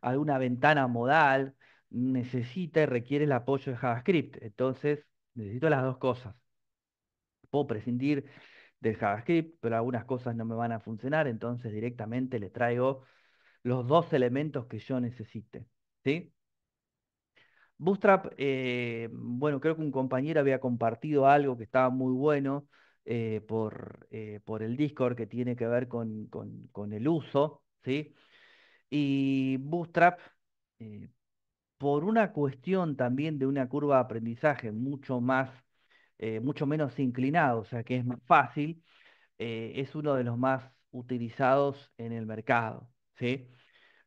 alguna ventana modal, necesita y requiere el apoyo de JavaScript. Entonces, necesito las dos cosas. Puedo prescindir del JavaScript, pero algunas cosas no me van a funcionar, entonces directamente le traigo los dos elementos que yo necesite. ¿sí? Bootstrap, eh, bueno, creo que un compañero había compartido algo que estaba muy bueno eh, por, eh, por el Discord que tiene que ver con, con- con el uso, ¿sí? Y Bootstrap, por una cuestión también de una curva de aprendizaje mucho más, mucho menos inclinado, o sea que es más fácil, es uno de los más utilizados en el mercado, ¿sí?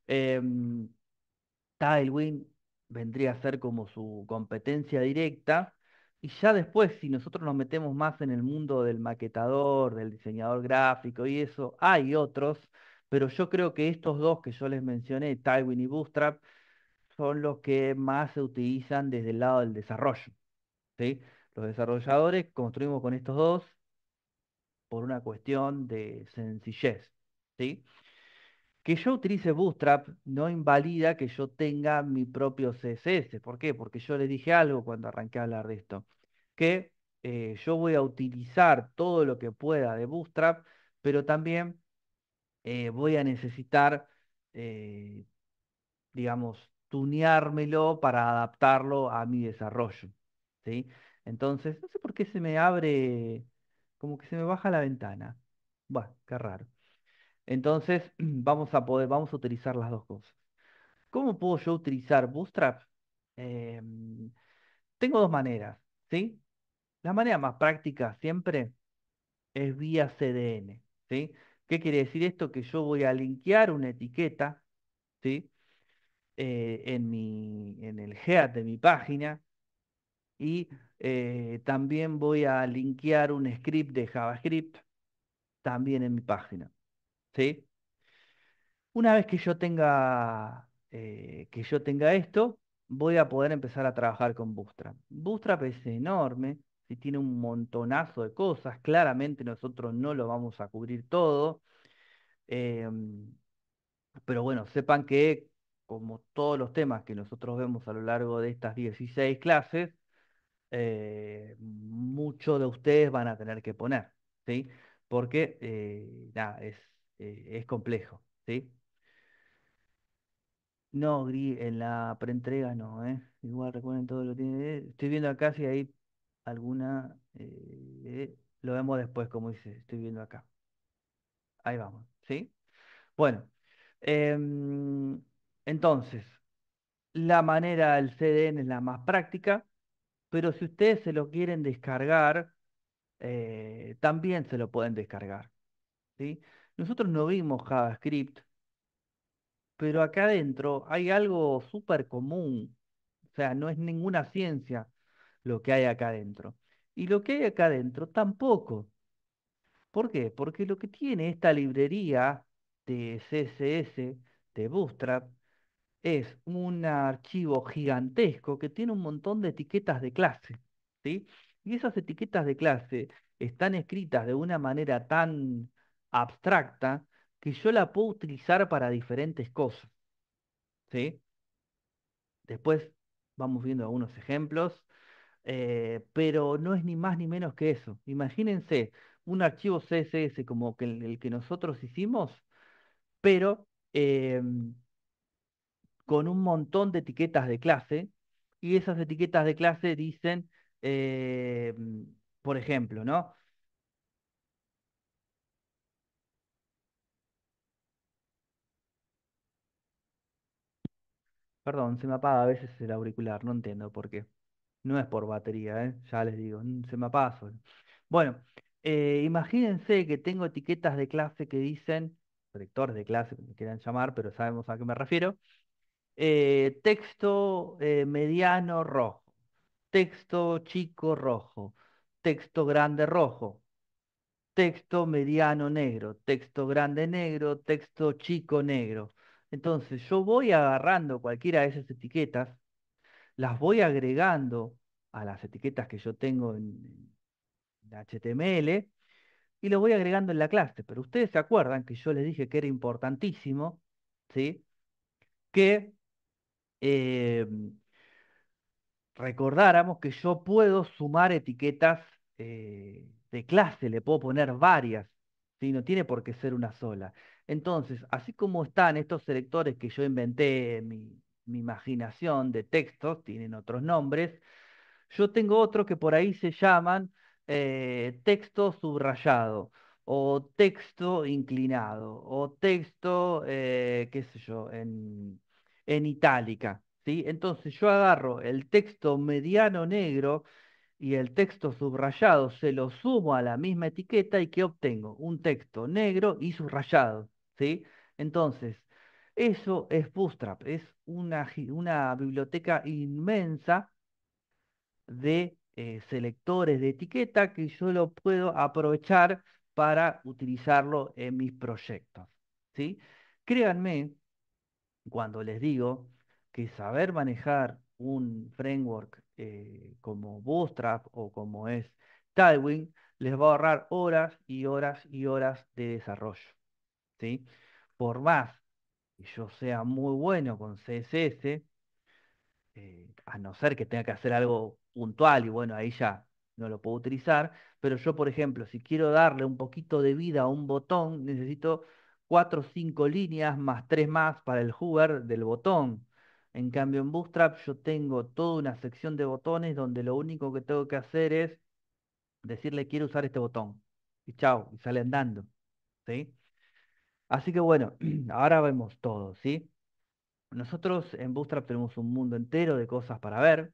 Em, Tailwind vendría a ser como su competencia directa. Y ya después, si nosotros nos metemos más en el mundo del maquetador, del diseñador gráfico y eso, hay otros, pero yo creo que estos dos que yo les mencioné, Tailwind y Bootstrap, son los que más se utilizan desde el lado del desarrollo. ¿sí? Los desarrolladores construimos con estos dos por una cuestión de sencillez. ¿sí? Que yo utilice Bootstrap no invalida que yo tenga mi propio CSS. ¿Por qué? Porque yo les dije algo cuando arranqué a hablar de esto, que eh, yo voy a utilizar todo lo que pueda de Bootstrap, pero también eh, voy a necesitar, eh, digamos, tuneármelo para adaptarlo a mi desarrollo. ¿sí? Entonces, no sé por qué se me abre, como que se me baja la ventana. Bueno, qué raro. Entonces, *clears throat* vamos a poder, vamos a utilizar las dos cosas. ¿Cómo puedo yo utilizar Bootstrap? Em, tengo dos maneras, ¿sí? La manera más práctica siempre es vía CDN, ¿sí? ¿Qué quiere decir esto? Que yo voy a linkear una etiqueta, ¿sí? Eh, en mi, en el head de mi página y eh, también voy a linkear un script de JavaScript también en mi página, ¿sí? Una vez que yo tenga, eh, que yo tenga esto, voy a poder empezar a trabajar con Bootstrap. Bootstrap es enorme, si tiene un montonazo de cosas, claramente nosotros no lo vamos a cubrir todo, em, pero bueno, sepan que como todos los temas que nosotros vemos a lo largo de estas 16 clases, eh, muchos de ustedes van a tener que poner, ¿sí? Porque eh, nada, es, eh, es complejo, ¿sí? No, Gri, en la preentrega no, ¿eh? Igual recuerden todo lo que tiene. Estoy viendo acá si hay alguna. eh, lo vemos después, como dice. Estoy viendo acá. Ahí vamos, ¿sí? Bueno, em, entonces, la manera del CDN es la más práctica, pero si ustedes se lo quieren descargar, eh, también se lo pueden descargar, ¿sí? Nosotros no vimos JavaScript pero acá adentro hay algo súper común, o sea, no es ninguna ciencia lo que hay acá adentro. Y lo que hay acá adentro tampoco. ¿Por qué? Porque lo que tiene esta librería de CSS, de Bootstrap, es un archivo gigantesco que tiene un montón de etiquetas de clase, ¿sí? Y esas etiquetas de clase están escritas de una manera tan abstracta que yo la puedo utilizar para diferentes cosas. ¿Sí? Después vamos viendo algunos ejemplos, eh, pero no es ni más ni menos que eso. Imagínense un archivo CSS como el, que nosotros hicimos, pero em, con un montón de etiquetas de clase, y esas etiquetas de clase dicen, em, por ejemplo, ¿no? Perdón, se me apaga a veces el auricular, no entiendo por qué. No es por batería, ¿eh? Ya les digo, se me apaga solo. Bueno, eh, imagínense que tengo etiquetas de clase que dicen, directores de clase, como quieran llamar, pero sabemos a qué me refiero. eh, texto mediano rojo, texto chico rojo, texto grande rojo, texto mediano negro, texto grande negro, texto chico negro. Entonces yo voy agarrando cualquiera de esas etiquetas, las voy agregando a las etiquetas que yo tengo en, HTML y lo voy agregando en la clase. Pero ustedes se acuerdan que yo les dije que era importantísimo, ¿sí? Que eh, recordáramos que yo puedo sumar etiquetas eh, de clase, le puedo poner varias, ¿sí? No tiene por qué ser una sola. Entonces, así como están estos selectores que yo inventé en mi, imaginación de textos, tienen otros nombres, yo tengo otros que por ahí se llaman eh, texto subrayado o texto inclinado o texto, eh, qué sé yo, en, en itálica. ¿sí? Entonces yo agarro el texto mediano negro y el texto subrayado, se lo sumo a la misma etiqueta y ¿qué obtengo? Un texto negro y subrayado. ¿Sí? Entonces, eso es Bootstrap, es una, biblioteca inmensa de eh, selectores de etiqueta que yo lo puedo aprovechar para utilizarlo en mis proyectos. ¿sí? Créanme cuando les digo que saber manejar un framework eh, como Bootstrap o como es Tailwind les va a ahorrar horas y horas y horas de desarrollo. ¿Sí? Por más que yo sea muy bueno con CSS, eh, a no ser que tenga que hacer algo puntual y bueno, ahí ya no lo puedo utilizar, pero yo, por ejemplo, si quiero darle un poquito de vida a un botón, necesito cuatro o cinco líneas más tres más para el hover del botón. En cambio, en Bootstrap yo tengo toda una sección de botones donde lo único que tengo que hacer es decirle quiero usar este botón. Y chao, y sale andando. ¿sí? Así que bueno, *clears throat* ahora vemos todo, ¿sí? Nosotros en Bootstrap tenemos un mundo entero de cosas para ver,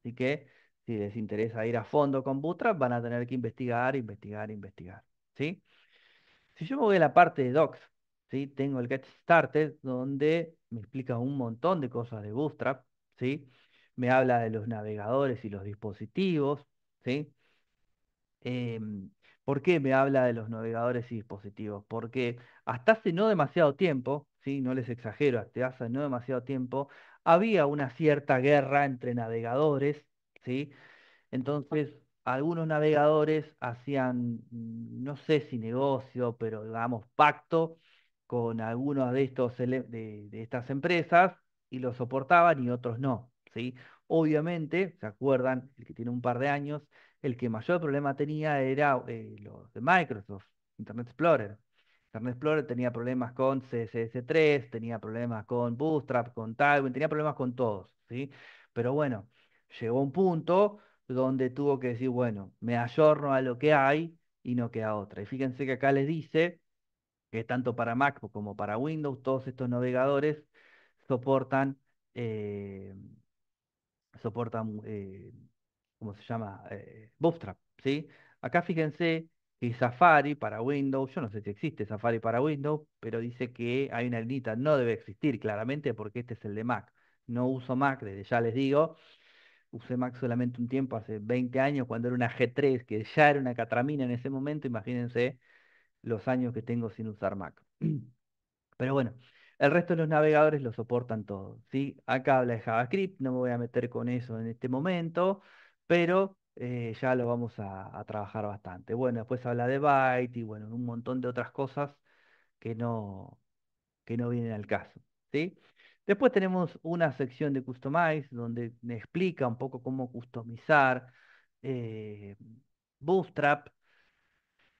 así que si les interesa ir a fondo con Bootstrap, van a tener que investigar, investigar, investigar, ¿sí? Si yo me voy a la parte de Docs, ¿sí? Tengo el Get Started, donde me explica un montón de cosas de Bootstrap, ¿sí? Me habla de los navegadores y los dispositivos, ¿sí? Em, ¿por qué me habla de los navegadores y dispositivos? Porque hasta hace no demasiado tiempo, ¿sí? No les exagero, hasta hace no demasiado tiempo, había una cierta guerra entre navegadores, ¿sí? Entonces, algunos navegadores hacían, mm, no sé si negocio, pero digamos pacto con algunos de estos de estas empresas y los soportaban y otros no, ¿sí? Obviamente, ¿se acuerdan? El que tiene un par de años, el que mayor problema tenía era eh, los de Microsoft, Internet Explorer. Internet Explorer tenía problemas con CSS3, tenía problemas con Bootstrap, con Tailwind, tenía problemas con todos, ¿sí? Pero bueno, llegó un punto donde tuvo que decir, bueno, me ayorno a lo que hay y no queda otra. Y fíjense que acá les dice que tanto para Mac como para Windows, todos estos navegadores soportan, eh, soportan, eh, ¿cómo se llama? Eh, Bootstrap, ¿sí? Acá fíjense que Safari para Windows, yo no sé si existe Safari para Windows, pero dice que hay una linita, no debe existir claramente porque este es el de Mac. No uso Mac, desde ya les digo, usé Mac solamente un tiempo, hace 20 años, cuando era una G3, que ya era una catramina en ese momento, imagínense los años que tengo sin usar Mac. *clears throat* Pero bueno, el resto de los navegadores lo soportan todos, ¿sí? Acá habla de JavaScript, no me voy a meter con eso en este momento, pero eh, ya lo vamos a, trabajar bastante. Bueno, después habla de byte y bueno, un montón de otras cosas que no, que no vienen al caso, ¿sí? Después tenemos una sección de Customize donde me explica un poco cómo customizar eh, Bootstrap.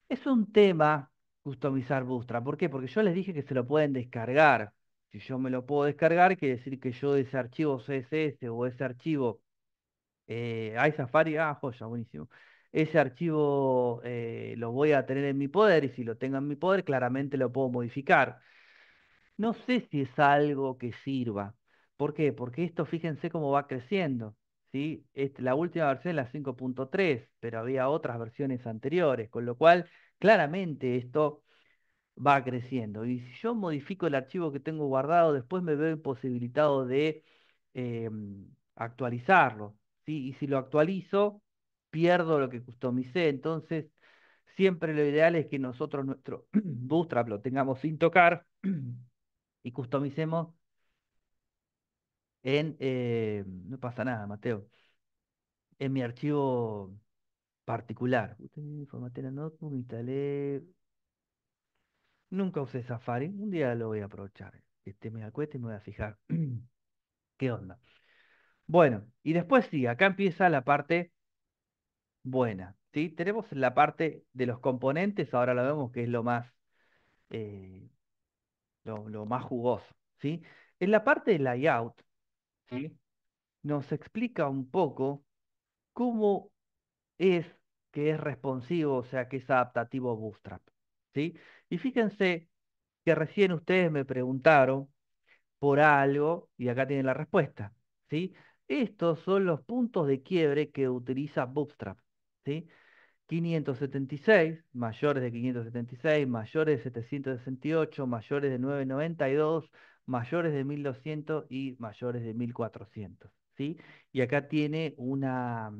Es un tema customizar Bootstrap. ¿Por qué? Porque yo les dije que se lo pueden descargar. Si yo me lo puedo descargar, quiere decir que yo ese archivo CSS o ese archivo eh, iSafari, ah, joya, buenísimo. Ese archivo eh, lo voy a tener en mi poder y si lo tengo en mi poder, claramente lo puedo modificar. No sé si es algo que sirva. ¿Por qué? Porque esto, fíjense cómo va creciendo. ¿sí? Este, la última versión es la 5.3, pero había otras versiones anteriores, con lo cual claramente esto va creciendo. Y si yo modifico el archivo que tengo guardado, después me veo imposibilitado de em, actualizarlo. ¿Sí? Y si lo actualizo, pierdo lo que customicé. Entonces, siempre lo ideal es que nosotros nuestro *clears throat* Bootstrap lo tengamos sin tocar *clears throat* y customicemos en, eh, no pasa nada, Mateo, en mi archivo particular. Formateé la notebook, instalé. Nunca usé Safari, un día lo voy a aprovechar. Este me da cuesta y me voy a fijar. *clears throat* ¿Qué onda? Bueno, y después sí, acá empieza la parte buena. ¿sí? Tenemos la parte de los componentes, ahora lo vemos que es lo más, eh, lo, lo más jugoso. ¿sí? En la parte de layout, ¿sí? nos explica un poco cómo es que es responsivo, o sea, que es adaptativo Bootstrap. ¿sí? Y fíjense que recién ustedes me preguntaron por algo y acá tienen la respuesta. ¿sí? Estos son los puntos de quiebre que utiliza Bootstrap. ¿sí? 576, mayores de 576, mayores de 768, mayores de 992, mayores de 1200 y mayores de 1400. ¿sí? Y acá tiene una,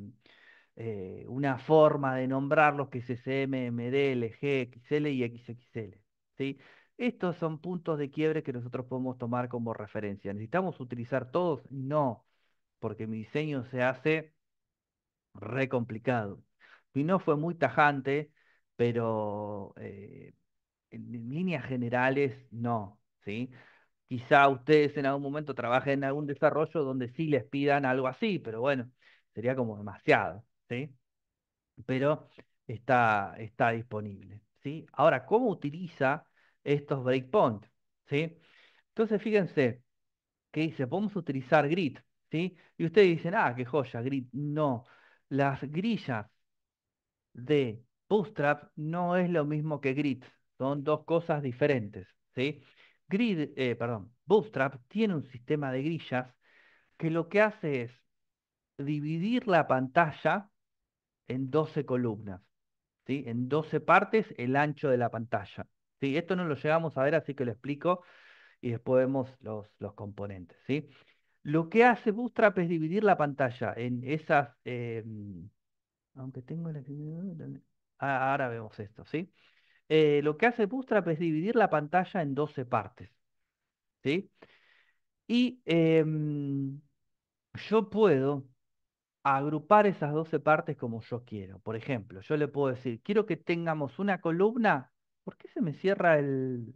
eh, una forma de nombrarlos que es SM, MD, LG, XL y XXL. ¿sí? Estos son puntos de quiebre que nosotros podemos tomar como referencia. ¿Necesitamos utilizar todos? No, porque mi diseño se hace re complicado. Y no fue muy tajante, pero eh, en, en líneas generales no, ¿sí? Quizá ustedes en algún momento trabajen en algún desarrollo donde sí les pidan algo así, pero bueno, sería como demasiado, ¿sí? Pero está, está disponible, ¿sí? Ahora, ¿cómo utiliza estos breakpoints? ¿Sí? Entonces, fíjense que dice, podemos utilizar grid, Y ustedes dicen, ah, qué joya, grid. No, las grillas de Bootstrap no es lo mismo que grid, son dos cosas diferentes, ¿sí? Grid, eh, perdón, Bootstrap tiene un sistema de grillas que lo que hace es dividir la pantalla en 12 columnas, ¿sí? En 12 partes el ancho de la pantalla. ¿sí? Esto no lo llegamos a ver, así que lo explico y después vemos los, los componentes, ¿sí? Lo que hace Bootstrap es dividir la pantalla en esas, em, aunque tengo la... Ah, ahora vemos esto, ¿sí? Eh, lo que hace Bootstrap es dividir la pantalla en 12 partes, ¿sí? Y em, yo puedo agrupar esas 12 partes como yo quiero. Por ejemplo, yo le puedo decir, quiero que tengamos una columna. ¿Por qué se me cierra el,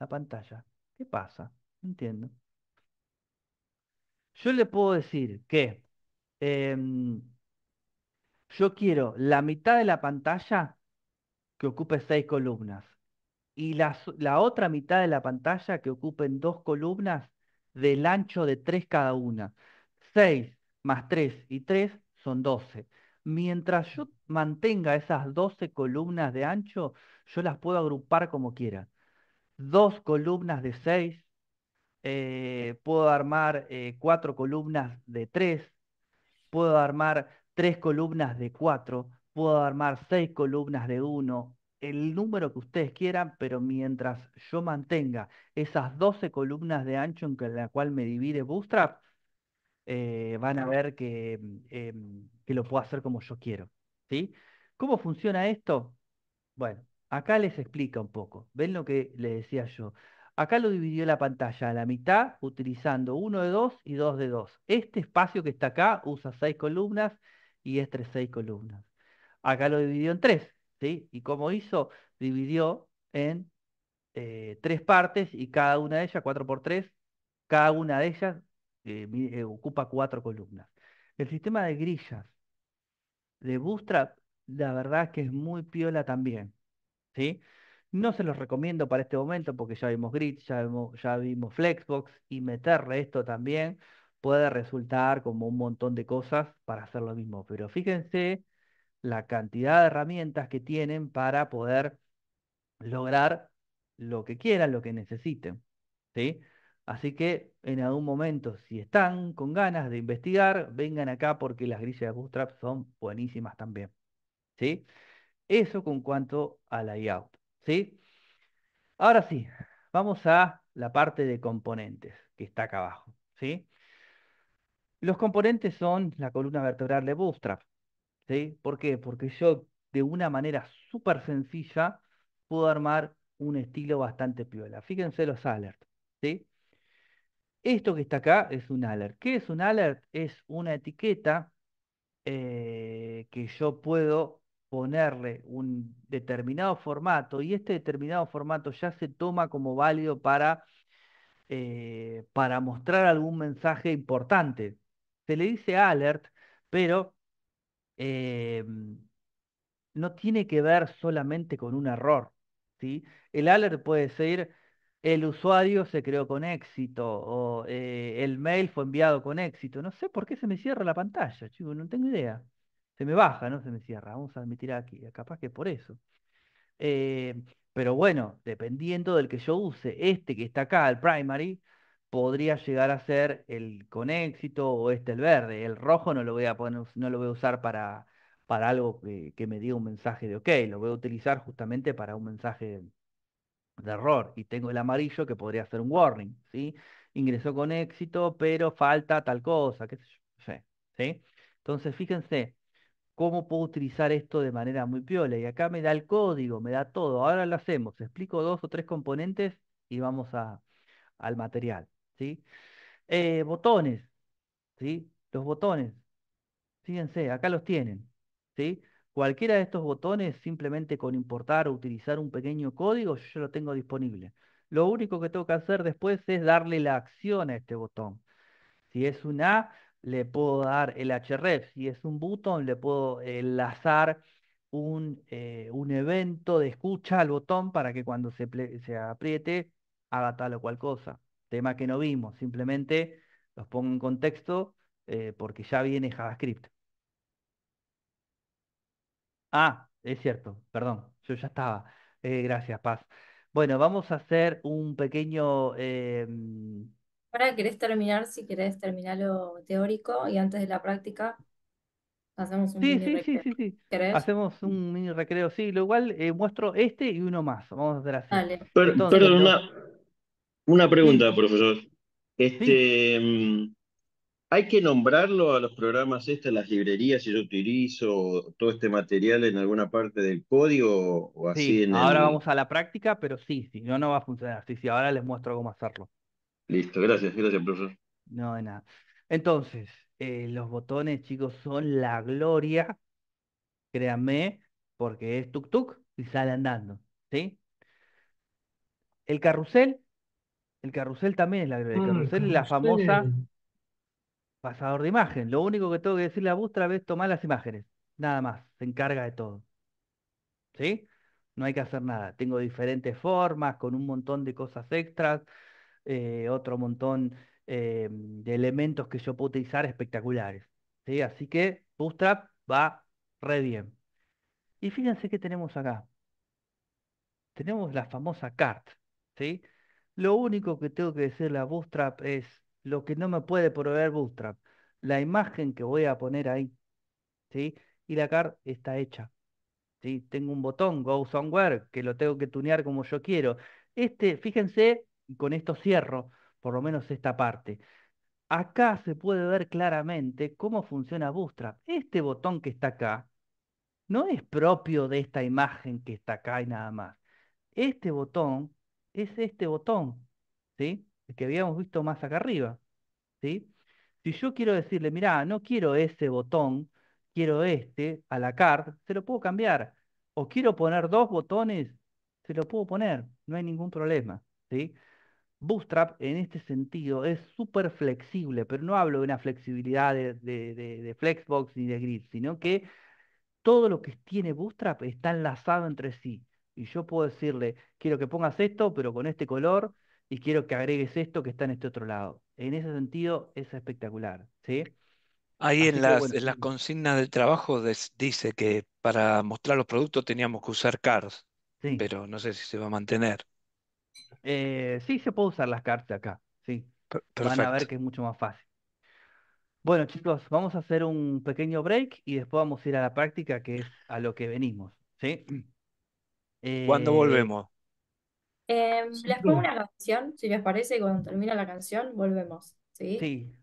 la pantalla? ¿Qué pasa? No entiendo. Yo le puedo decir que em, yo quiero la mitad de la pantalla que ocupe seis columnas y la, la otra mitad de la pantalla que ocupen dos columnas del ancho de tres cada una. Seis más tres y tres son doce. Mientras yo mantenga esas doce columnas de ancho, yo las puedo agrupar como quiera. Dos columnas de seis, eh, puedo armar eh, cuatro columnas de tres, puedo armar tres columnas de cuatro, puedo armar seis columnas de uno, el número que ustedes quieran, pero mientras yo mantenga esas 12 columnas de ancho en la cual me divide Bootstrap, eh, van a ver que, em, que lo puedo hacer como yo quiero. ¿sí? ¿Cómo funciona esto? Bueno, acá les explica un poco. ¿Ven lo que les decía yo? Acá lo dividió la pantalla a la mitad utilizando uno de dos y dos de dos. Este espacio que está acá usa seis columnas y este seis columnas. Acá lo dividió en tres, ¿sí? ¿Y cómo hizo? Dividió en eh, tres partes y cada una de ellas, cuatro por tres, cada una de ellas eh, eh, ocupa cuatro columnas. El sistema de grillas de Bootstrap, la verdad que es muy piola también, ¿sí? No se los recomiendo para este momento porque ya vimos Grid, ya vimos, ya vimos Flexbox y meterle esto también puede resultar como un montón de cosas para hacer lo mismo. Pero fíjense la cantidad de herramientas que tienen para poder lograr lo que quieran, lo que necesiten. ¿sí? Así que en algún momento, si están con ganas de investigar, vengan acá porque las grillas de Bootstrap son buenísimas también. ¿sí? Eso con cuanto a layout. ¿Sí? Ahora sí, vamos a la parte de componentes que está acá abajo. ¿sí? Los componentes son la columna vertebral de Bootstrap. ¿sí? ¿Por qué? Porque yo de una manera súper sencilla puedo armar un estilo bastante piola. Fíjense los alerts. ¿sí? Esto que está acá es un alert. ¿Qué es un alert? Es una etiqueta eh, que yo puedo ponerle un determinado formato y este determinado formato ya se toma como válido para, eh, para mostrar algún mensaje importante. Se le dice alert, pero eh, no tiene que ver solamente con un error. ¿sí? El alert puede ser el usuario se creó con éxito o eh, el mail fue enviado con éxito. No sé por qué se me cierra la pantalla, chico, no tengo idea. Se me baja, no se me cierra. Vamos a admitir aquí, capaz que por eso. Eh, pero bueno, dependiendo del que yo use, este que está acá, el primary, podría llegar a ser el con éxito o este el verde. El rojo no lo voy a no lo voy a usar para, para algo que, me diga un mensaje de ok, lo voy a utilizar justamente para un mensaje de error. Y tengo el amarillo que podría ser un warning, ¿sí? Ingresó con éxito, pero falta tal cosa. Entonces, fíjense cómo puedo utilizar esto de manera muy piola. Y acá me da el código, me da todo. Ahora lo hacemos. Explico dos o tres componentes y vamos a, al material, ¿sí? Eh, botones, ¿sí? Los botones. Fíjense, acá los tienen, ¿sí? Cualquiera de estos botones, simplemente con importar o utilizar un pequeño código, yo lo tengo disponible. Lo único que tengo que hacer después es darle la acción a este botón. Si es un A, le puedo dar el href. Si es un botón, le puedo enlazar un, eh, un evento de escucha al botón para que cuando se, se apriete haga tal o cual cosa. Tema que no vimos, simplemente los pongo en contexto eh, porque ya viene JavaScript. Ah, es cierto, perdón, yo ya estaba. Eh, gracias, Paz. Bueno, vamos a hacer un pequeño... Ahora querés terminar, si querés terminar lo teórico y antes de la práctica hacemos un Sí, mini sí, sí, recreo. sí, sí. ¿Querés? Hacemos un mini recreo, sí, lo igual eh, muestro este y uno más. Vamos a hacer así. Dale. Per- Entonces, perdón, lo- una, una sí, pregunta, profesor. sí. Este, mm, ¿hay que nombrarlo a los programas estos, las librerías, si yo utilizo todo este material en alguna parte del código o así Sí, en ahora el... vamos a la práctica, pero sí, sí, no, no va a funcionar. Sí, sí, ahora les muestro cómo hacerlo. Listo, gracias, gracias, profesor. No de nada. Entonces, eh, los botones, chicos, son la gloria, créanme, porque es tuk tuk y sale andando, ¿sí? El carrusel, el carrusel también es la gloria. El Ah, el carrusel es la famosa pasador de imagen. Lo único que tengo que decirle a Bootstrap es tomar las imágenes. Nada más, se encarga de todo. ¿Sí? No hay que hacer nada. Tengo diferentes formas, con un montón de cosas extras, eh, otro montón eh, de elementos que yo puedo utilizar espectaculares. ¿Sí? Así que Bootstrap va re bien. Y fíjense qué tenemos acá. Tenemos la famosa cart. ¿Sí? Lo único que tengo que decirle a Bootstrap es lo que no me puede proveer Bootstrap. La imagen que voy a poner ahí. ¿Sí? Y la cart está hecha. ¿sí? Tengo un botón, Go Somewhere, que lo tengo que tunear como yo quiero. Este, fíjense, con esto cierro, por lo menos esta parte. Acá se puede ver claramente cómo funciona Bootstrap. Este botón que está acá no es propio de esta imagen que está acá y nada más. Este botón es este botón, ¿sí? El que habíamos visto más acá arriba, ¿sí? Si yo quiero decirle, mira, no quiero ese botón, quiero este a la carte, se lo puedo cambiar. O quiero poner dos botones, se lo puedo poner, no hay ningún problema, ¿sí? Bootstrap en este sentido es súper flexible, pero no hablo de una flexibilidad de, de, de Flexbox ni de Grid, sino que todo lo que tiene Bootstrap está enlazado entre sí. Y yo puedo decirle, quiero que pongas esto, pero con este color, y quiero que agregues esto que está en este otro lado. En ese sentido es espectacular, ¿sí? Ahí Así en las, bueno, en las consignas del trabajo des- dice que para mostrar los productos teníamos que usar CARS, sí. pero no sé si se va a mantener. Eh, sí se puede usar las cartas acá, sí. Van a ver que es mucho más fácil. Bueno, chicos, vamos a hacer un pequeño break y después vamos a ir a la práctica, que es a lo que venimos, ¿sí? *clears throat* ¿Cuándo Eh, volvemos? Em, les pongo una canción, si les parece, y cuando termina la canción volvemos, ¿sí? sí,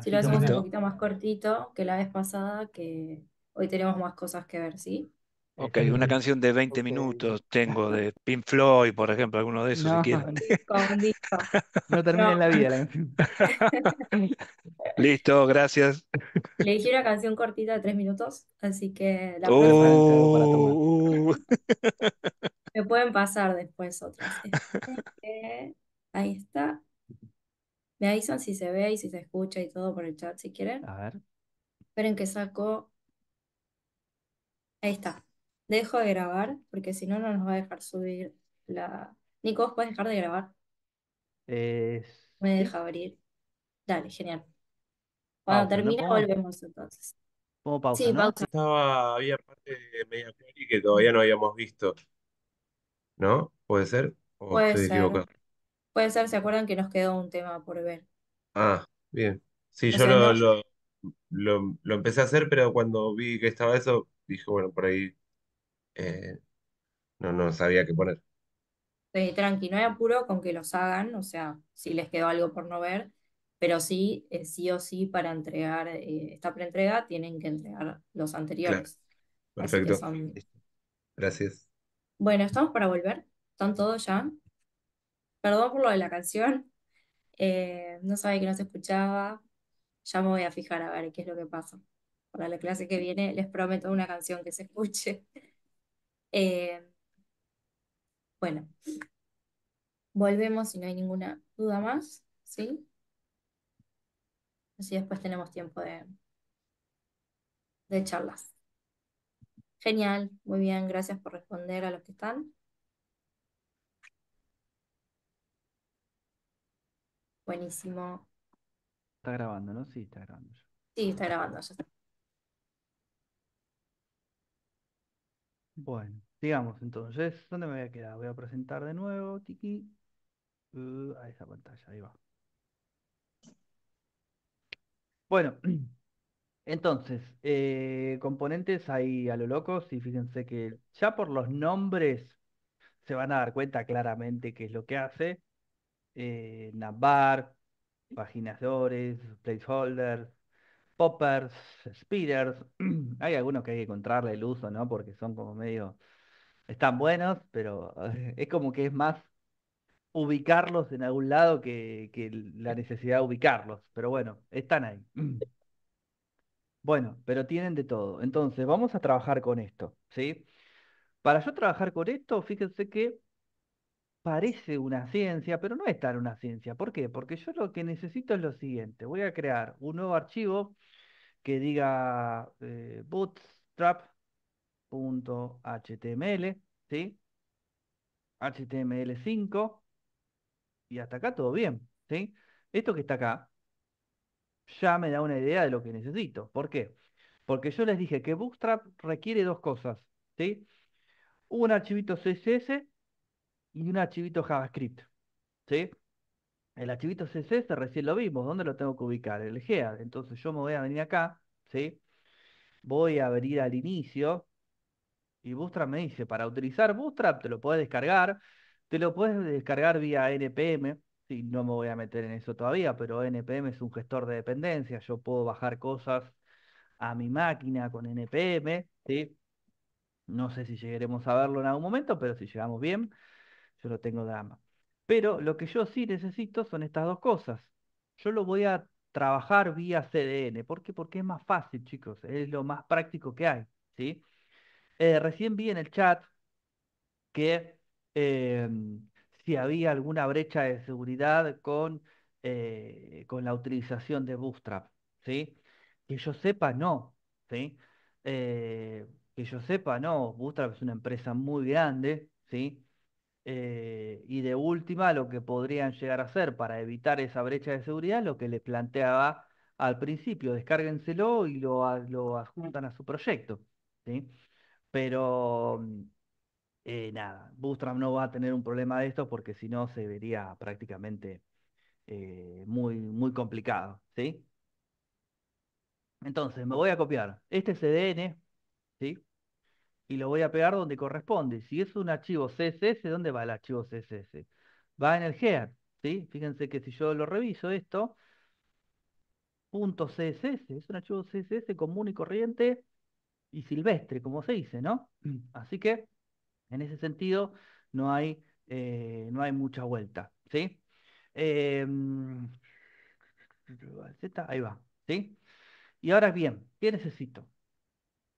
Si lo hacemos un poquito más cortito que la vez pasada, que hoy tenemos más cosas que ver, ¿sí? Ok, una canción de 20 Ok. minutos tengo de Pink Floyd, por ejemplo, alguno de esos si quieren. *laughs* *laughs* No termina en No, la vida la canción. *laughs* Listo, gracias. le dije una canción cortita de tres minutos, así que la próxima para tomar. Me pueden pasar después otras. Este, ahí está. Me avisan si se ve y si se escucha y todo por el chat si quieren. A ver. Esperen que saco. Ahí está. Dejo de grabar porque si no, no nos va a dejar subir la. Nico, ¿puedes dejar de grabar? Eh, Me sí, deja abrir. Dale, genial. Cuando pausa, ¿no? termine, Pongo, volvemos entonces. pongo pausa, Sí, ¿no? pausa. Estaba, había parte de Media Query que todavía no habíamos visto, ¿no? ¿Puede ser? ¿O Puede estoy ser. equivocado? Puede ser, ¿se acuerdan que nos quedó un tema por ver? Ah, bien. Sí, O yo sea, lo, lo, lo, lo empecé a hacer, pero cuando vi que estaba eso, dije, bueno, por ahí eh, no, no sabía qué poner. Eh, tranqui, no hay apuro con que los hagan, o sea, si les quedó algo por no ver, pero sí, eh, sí o sí, para entregar eh, esta preentrega tienen que entregar los anteriores. Perfecto. son. Gracias. Bueno, ¿estamos para volver? ¿Están todos ya? Perdón por lo de la canción. eh, no sabía que no se escuchaba. Ya me voy a fijar a ver qué es lo que pasa. Para la clase que viene les prometo una canción que se escuche. Eh, bueno, volvemos si no hay ninguna duda más, ¿sí? Así después tenemos tiempo de, de charlas. Genial, muy bien, gracias por responder a los que están. Buenísimo. Está grabando, ¿no? Sí, está grabando. Sí, está grabando, ya está. Bueno, sigamos entonces. ¿Dónde me voy a quedar? Voy a presentar de nuevo, Tiki. Uh, a esa pantalla, ahí va. Bueno, *clears throat* entonces, eh, componentes ahí a lo locos y fíjense que ya por los nombres se van a dar cuenta claramente qué es lo que hace. Eh, navbar, paginadores, placeholders, poppers, speeders. *clears throat* Hay algunos que hay que encontrarle el uso, ¿no? Porque son como medio... Están buenos, pero eh, es como que es más ubicarlos en algún lado que, que la necesidad de ubicarlos. Pero bueno, están ahí. Bueno, pero tienen de todo. Entonces, vamos a trabajar con esto, ¿sí? Para yo trabajar con esto, fíjense que parece una ciencia, pero no es tan una ciencia. ¿Por qué? Porque yo lo que necesito es lo siguiente. Voy a crear un nuevo archivo que diga eh, bootstrap.html, ¿sí? HTML5 y hasta acá todo bien, ¿sí? Esto que está acá ya me da una idea de lo que necesito. ¿Por qué? Porque yo les dije que Bootstrap requiere dos cosas, ¿sí? Un archivito CSS y un archivito JavaScript, ¿sí? El archivito CSS recién lo vimos, ¿dónde lo tengo que ubicar? El GEAD. Entonces yo me voy a venir acá, ¿sí? Voy a venir al inicio y Bootstrap me dice, para utilizar Bootstrap te lo puedes descargar, te lo puedes descargar vía NPM, sí, no me voy a meter en eso todavía, pero NPM es un gestor de dependencias, yo puedo bajar cosas a mi máquina con NPM, ¿sí? No sé si llegaremos a verlo en algún momento, pero si llegamos bien, yo lo tengo de ama. Pero lo que yo sí necesito son estas dos cosas. Yo lo voy a trabajar vía CDN. ¿Por qué? Porque es más fácil, chicos, es lo más práctico que hay, ¿sí? Eh, recién vi en el chat que em, si había alguna brecha de seguridad con, eh, con la utilización de Bootstrap, ¿sí? Que yo sepa, no, ¿sí? Eh, que yo sepa, no, Bootstrap es una empresa muy grande, ¿sí? Y de última, lo que podrían llegar a hacer para evitar esa brecha de seguridad, lo que les planteaba al principio, descárguenselo y lo, lo adjuntan a su proyecto, ¿sí? Pero mm, eh, nada, Bootstrap no va a tener un problema de esto porque si no se vería prácticamente eh, muy, muy complicado, ¿sí? Entonces, me voy a copiar este CDN, ¿sí? Y lo voy a pegar donde corresponde. Si es un archivo CSS, ¿dónde va el archivo CSS? Va en el header, ¿sí? Fíjense que si yo lo reviso esto, punto .css, es un archivo CSS común y corriente y silvestre, como se dice, ¿no? *clears throat* Así que, en ese sentido, no hay, eh, no hay mucha vuelta, ¿sí? Em, ahí va, ¿sí? Y ahora bien, ¿qué necesito?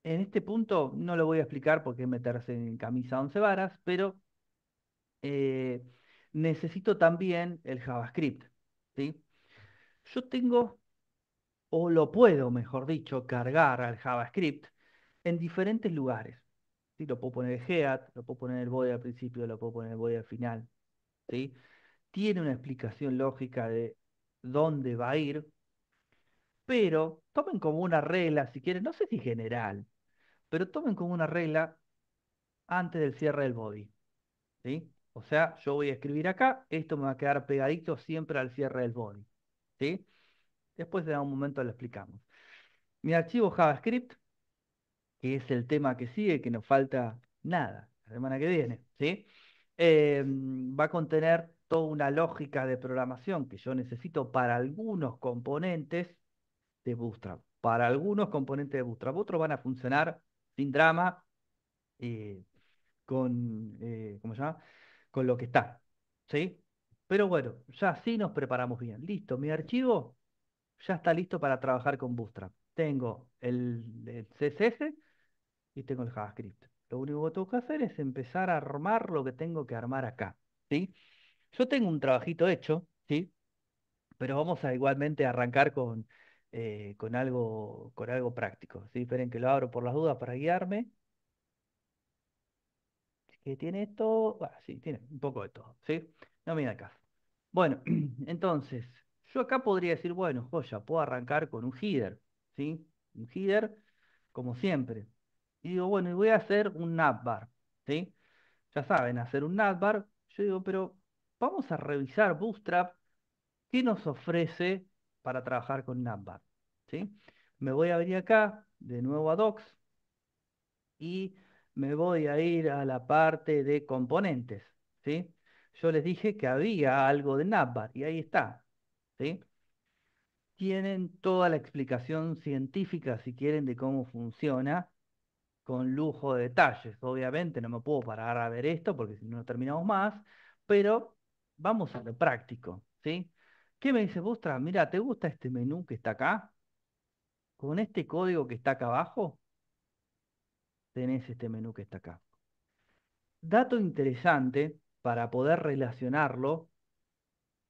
En este punto no lo voy a explicar porque meterse en camisa once varas, pero eh, necesito también el JavaScript, ¿sí? Yo tengo, o lo puedo, mejor dicho, cargar al JavaScript en diferentes lugares. ¿sí? Lo puedo poner en head, lo puedo poner en el body al principio, lo puedo poner en el body al final, ¿sí? Tiene una explicación lógica de dónde va a ir, pero tomen como una regla, si quieren, no sé si general, pero tomen como una regla antes del cierre del body. ¿sí? O sea, yo voy a escribir acá, esto me va a quedar pegadito siempre al cierre del body. ¿sí? Después de un momento lo explicamos. Mi archivo JavaScript, que es el tema que sigue, que nos falta nada, la semana que viene, ¿sí? Eh, va a contener toda una lógica de programación que yo necesito para algunos componentes de Bootstrap. Para algunos componentes de Bootstrap. Otros van a funcionar sin drama, eh, con, eh, ¿cómo se llama? Con lo que está, ¿sí? Pero bueno, ya sí nos preparamos bien. Listo, mi archivo ya está listo para trabajar con Bootstrap. Tengo el CSS y tengo el JavaScript. Lo único que tengo que hacer es empezar a armar lo que tengo que armar acá, ¿sí? Yo tengo un trabajito hecho, ¿sí? Pero vamos a igualmente arrancar con, eh, con algo, con algo práctico, ¿sí? Esperen que lo abro por las dudas para guiarme que tiene esto, bueno, sí, tiene un poco de todo, ¿sí? No me da caso. Bueno, *clears throat* entonces, yo acá podría decir, bueno, joya, puedo arrancar con un header, ¿sí? Un header, como siempre. Y digo, bueno, y voy a hacer un navbar, ¿sí? Ya saben, hacer un navbar. Yo digo, pero vamos a revisar Bootstrap, ¿qué nos ofrece para trabajar con navbar? ¿Sí? Me voy a venir acá, de nuevo a Docs, y me voy a ir a la parte de componentes, ¿sí? Yo les dije que había algo de Navbar y ahí está, ¿sí? Tienen toda la explicación científica, si quieren, de cómo funciona, con lujo de detalles. Obviamente no me puedo parar a ver esto porque si no, no terminamos más, pero vamos a lo práctico, ¿sí? ¿Qué me dice Bustra? Mira, ¿te gusta este menú que está acá? Con este código que está acá abajo, tenés este menú que está acá. Dato interesante para poder relacionarlo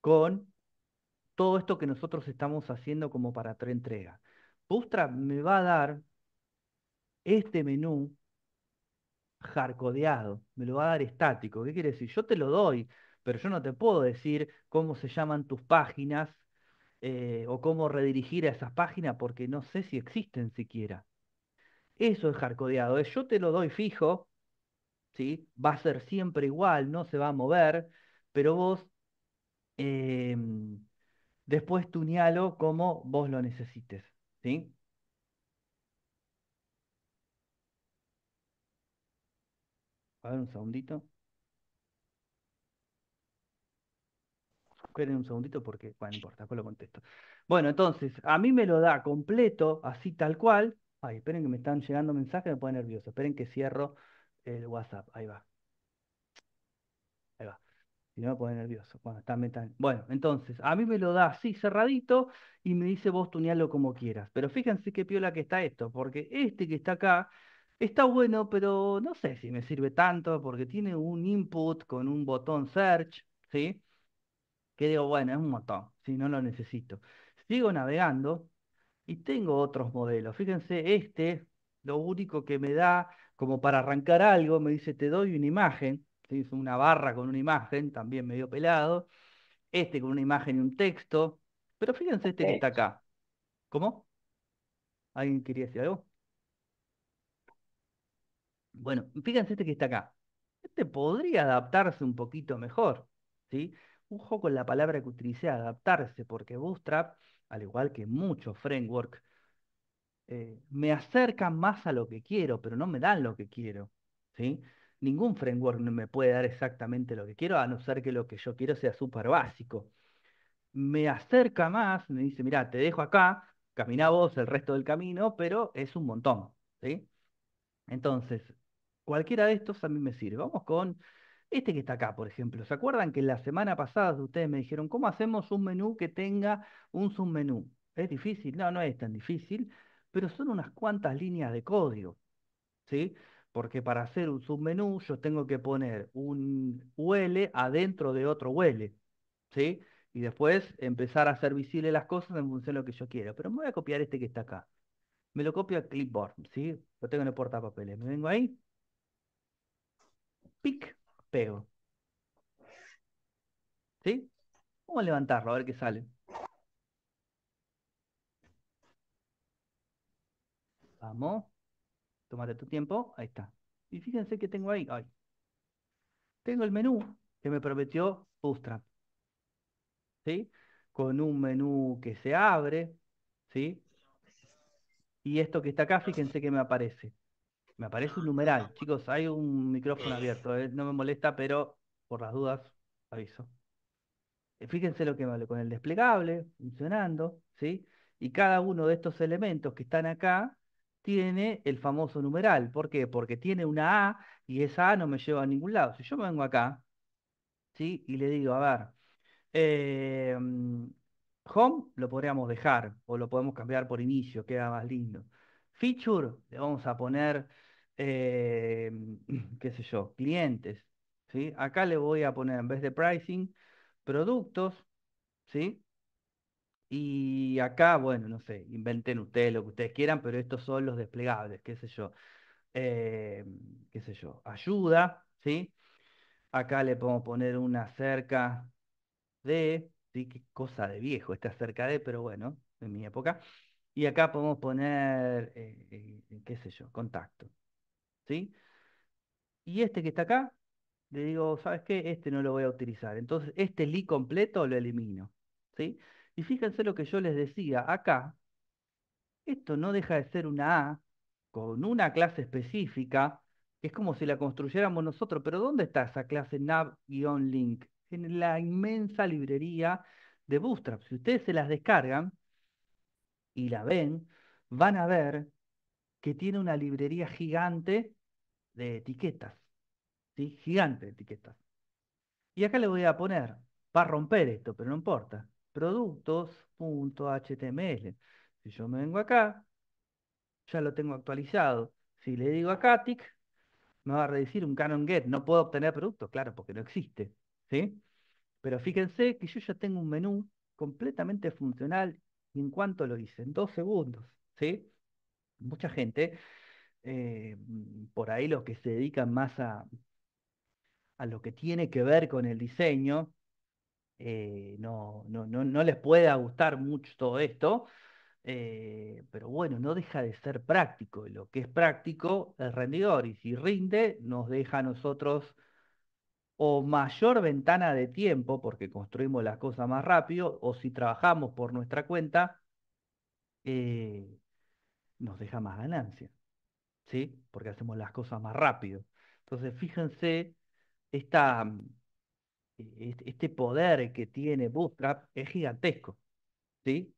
con todo esto que nosotros estamos haciendo como para entrega. Bootstrap me va a dar este menú hardcodeado, me lo va a dar estático. ¿Qué quiere decir? Yo te lo doy, pero yo no te puedo decir cómo se llaman tus páginas eh, o cómo redirigir a esas páginas porque no sé si existen siquiera. Eso es hardcodeado, es yo te lo doy fijo, ¿sí? Va a ser siempre igual, no se va a mover, pero vos em, después tunealo como vos lo necesites, ¿sí? A ver un segundito. Esperen un segundito porque, bueno, no importa, después lo contesto. Bueno, entonces, a mí me lo da completo, así tal cual. Ay, esperen que me están llegando mensajes, me pone nervioso. Esperen que cierro el WhatsApp. Ahí va. Ahí va. Si no me pone nervioso. Bueno, está meta- Bueno, entonces, a mí me lo da así cerradito y me dice vos tunealo como quieras. Pero fíjense qué piola que está esto, porque este que está acá está bueno, pero no sé si me sirve tanto porque tiene un input con un botón search, ¿sí? Que digo, bueno, es un montón, si no lo necesito. Sigo navegando y tengo otros modelos. Fíjense, este, lo único que me da como para arrancar algo, me dice, te doy una imagen, ¿sí? Es una barra con una imagen, también medio pelado. Este con una imagen y un texto. Pero fíjense este que está acá. ¿Cómo? ¿Alguien quería decir algo? Bueno, fíjense este que está acá. Este podría adaptarse un poquito mejor, ¿sí? Ojo con la palabra que utilicé, adaptarse, porque Bootstrap, al igual que muchos frameworks, eh, me acercan más a lo que quiero, pero no me dan lo que quiero, ¿sí? Ningún framework me puede dar exactamente lo que quiero, a no ser que lo que yo quiero sea súper básico. Me acerca más, me dice, mira, te dejo acá, camina vos el resto del camino, pero es un montón, ¿sí? Entonces, cualquiera de estos a mí me sirve. Vamos con este que está acá, por ejemplo. ¿Se acuerdan que la semana pasada ustedes me dijeron, ¿cómo hacemos un menú que tenga un submenú? ¿Es difícil? No, no es tan difícil, pero son unas cuantas líneas de código, ¿sí? Porque para hacer un submenú yo tengo que poner un UL adentro de otro UL, ¿sí? Y después empezar a hacer visibles las cosas en función de lo que yo quiero. Pero me voy a copiar este que está acá me lo copio a Clipboard, ¿sí? Lo tengo en el portapapeles. Me vengo ahí, pego. ¿Sí? Vamos a levantarlo, a ver qué sale. Vamos. Tómate tu tiempo. Ahí está. Y fíjense que tengo ahí. Ay. Tengo el menú que me prometió Bootstrap. ¿Sí? Con un menú que se abre. ¿Sí? Y esto que está acá, fíjense que me aparece. Me aparece un numeral. Chicos, hay un micrófono abierto. ¿eh? No me molesta, pero por las dudas, aviso. Eh, Fíjense lo que me hablo con el desplegable funcionando, ¿sí? Y cada uno de estos elementos que están acá tiene el famoso numeral. ¿Por qué? Porque tiene una A y esa A no me lleva a ningún lado. Si yo me vengo acá, ¿sí? Y le digo, a ver, mm, home lo podríamos dejar o lo podemos cambiar por inicio, queda más lindo. Feature, le vamos a poner, eh, *clears throat* qué sé yo, clientes, ¿sí? Acá le voy a poner, en vez de pricing, productos, ¿sí? Y acá, bueno, no sé, inventen ustedes lo que ustedes quieran, pero estos son los desplegables, qué sé yo. Eh, qué sé yo, ayuda, ¿sí? Acá le podemos poner una cerca de, ¿sí? Qué cosa de viejo esta cerca de, pero bueno, en mi época. Y acá podemos poner, eh, qué sé yo, contacto, ¿sí? Y este que está acá, le digo, ¿sabes qué? Este no lo voy a utilizar. Entonces, este li completo lo elimino, ¿sí? Y fíjense lo que yo les decía, acá, esto no deja de ser una A con una clase específica, es como si la construyéramos nosotros, pero ¿dónde está esa clase nav-link? En la inmensa librería de Bootstrap. Si ustedes se las descargan y la ven, van a ver que tiene una librería gigante de etiquetas, ¿sí? Gigante de etiquetas. Y acá le voy a poner, va a romper esto, pero no importa, productos.html. Si yo me vengo acá, ya lo tengo actualizado. Si le digo a Katic, me va a decir un canon get, no puedo obtener productos, claro, porque no existe, ¿sí? Pero fíjense que yo ya tengo un menú completamente funcional y en cuanto lo hice, en dos segundos, ¿sí? Mucha gente, eh, por ahí los que se dedican más a, a lo que tiene que ver con el diseño, eh, no, no, no, no les pueda gustar mucho todo esto, eh, pero bueno, no deja de ser práctico. Lo que es práctico es rendidor y si rinde nos deja a nosotros o mayor ventana de tiempo porque construimos las cosas más rápido o si trabajamos por nuestra cuenta nos deja más ganancia, ¿sí? Porque hacemos las cosas más rápido. Entonces, fíjense, esta, este, este poder que tiene Bootstrap es gigantesco, ¿sí?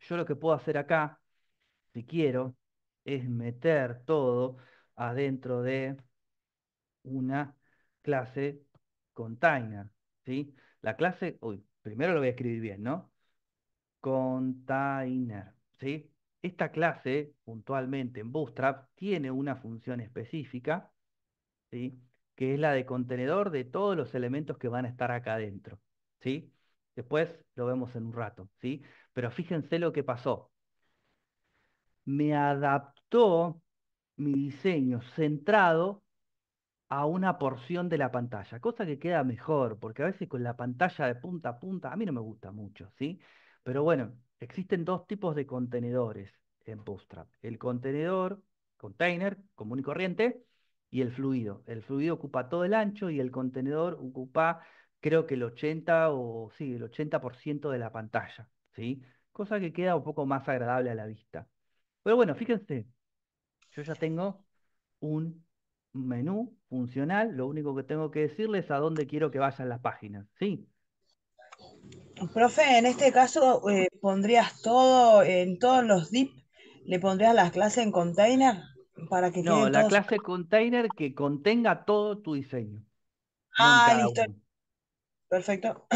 Yo lo que puedo hacer acá, si quiero, es meter todo adentro de una clase container, ¿sí? La clase, uy, primero lo voy a escribir bien, ¿no? Container, ¿sí? Esta clase, puntualmente en Bootstrap, tiene una función específica, ¿sí? Que es la de contenedor de todos los elementos que van a estar acá adentro, ¿sí? Después lo vemos en un rato, ¿sí? Pero fíjense lo que pasó. Me adaptó mi diseño centrado a una porción de la pantalla, cosa que queda mejor, porque a veces con la pantalla de punta a punta, a mí no me gusta mucho, ¿sí? Pero bueno, existen dos tipos de contenedores en Bootstrap. El contenedor, container, común y corriente, y el fluido. El fluido ocupa todo el ancho y el contenedor ocupa, creo que el 80 o sí, el 80% de la pantalla, ¿sí? Cosa que queda un poco más agradable a la vista. Pero bueno, fíjense, yo ya tengo un menú funcional, lo único que tengo que decirles es a dónde quiero que vayan las páginas, ¿sí? Profe, en este caso eh, pondrías todo, en todos los div, le pondrías las clases en container para que No, la todos. clase container que contenga todo tu diseño, Ah, listo, uno. perfecto.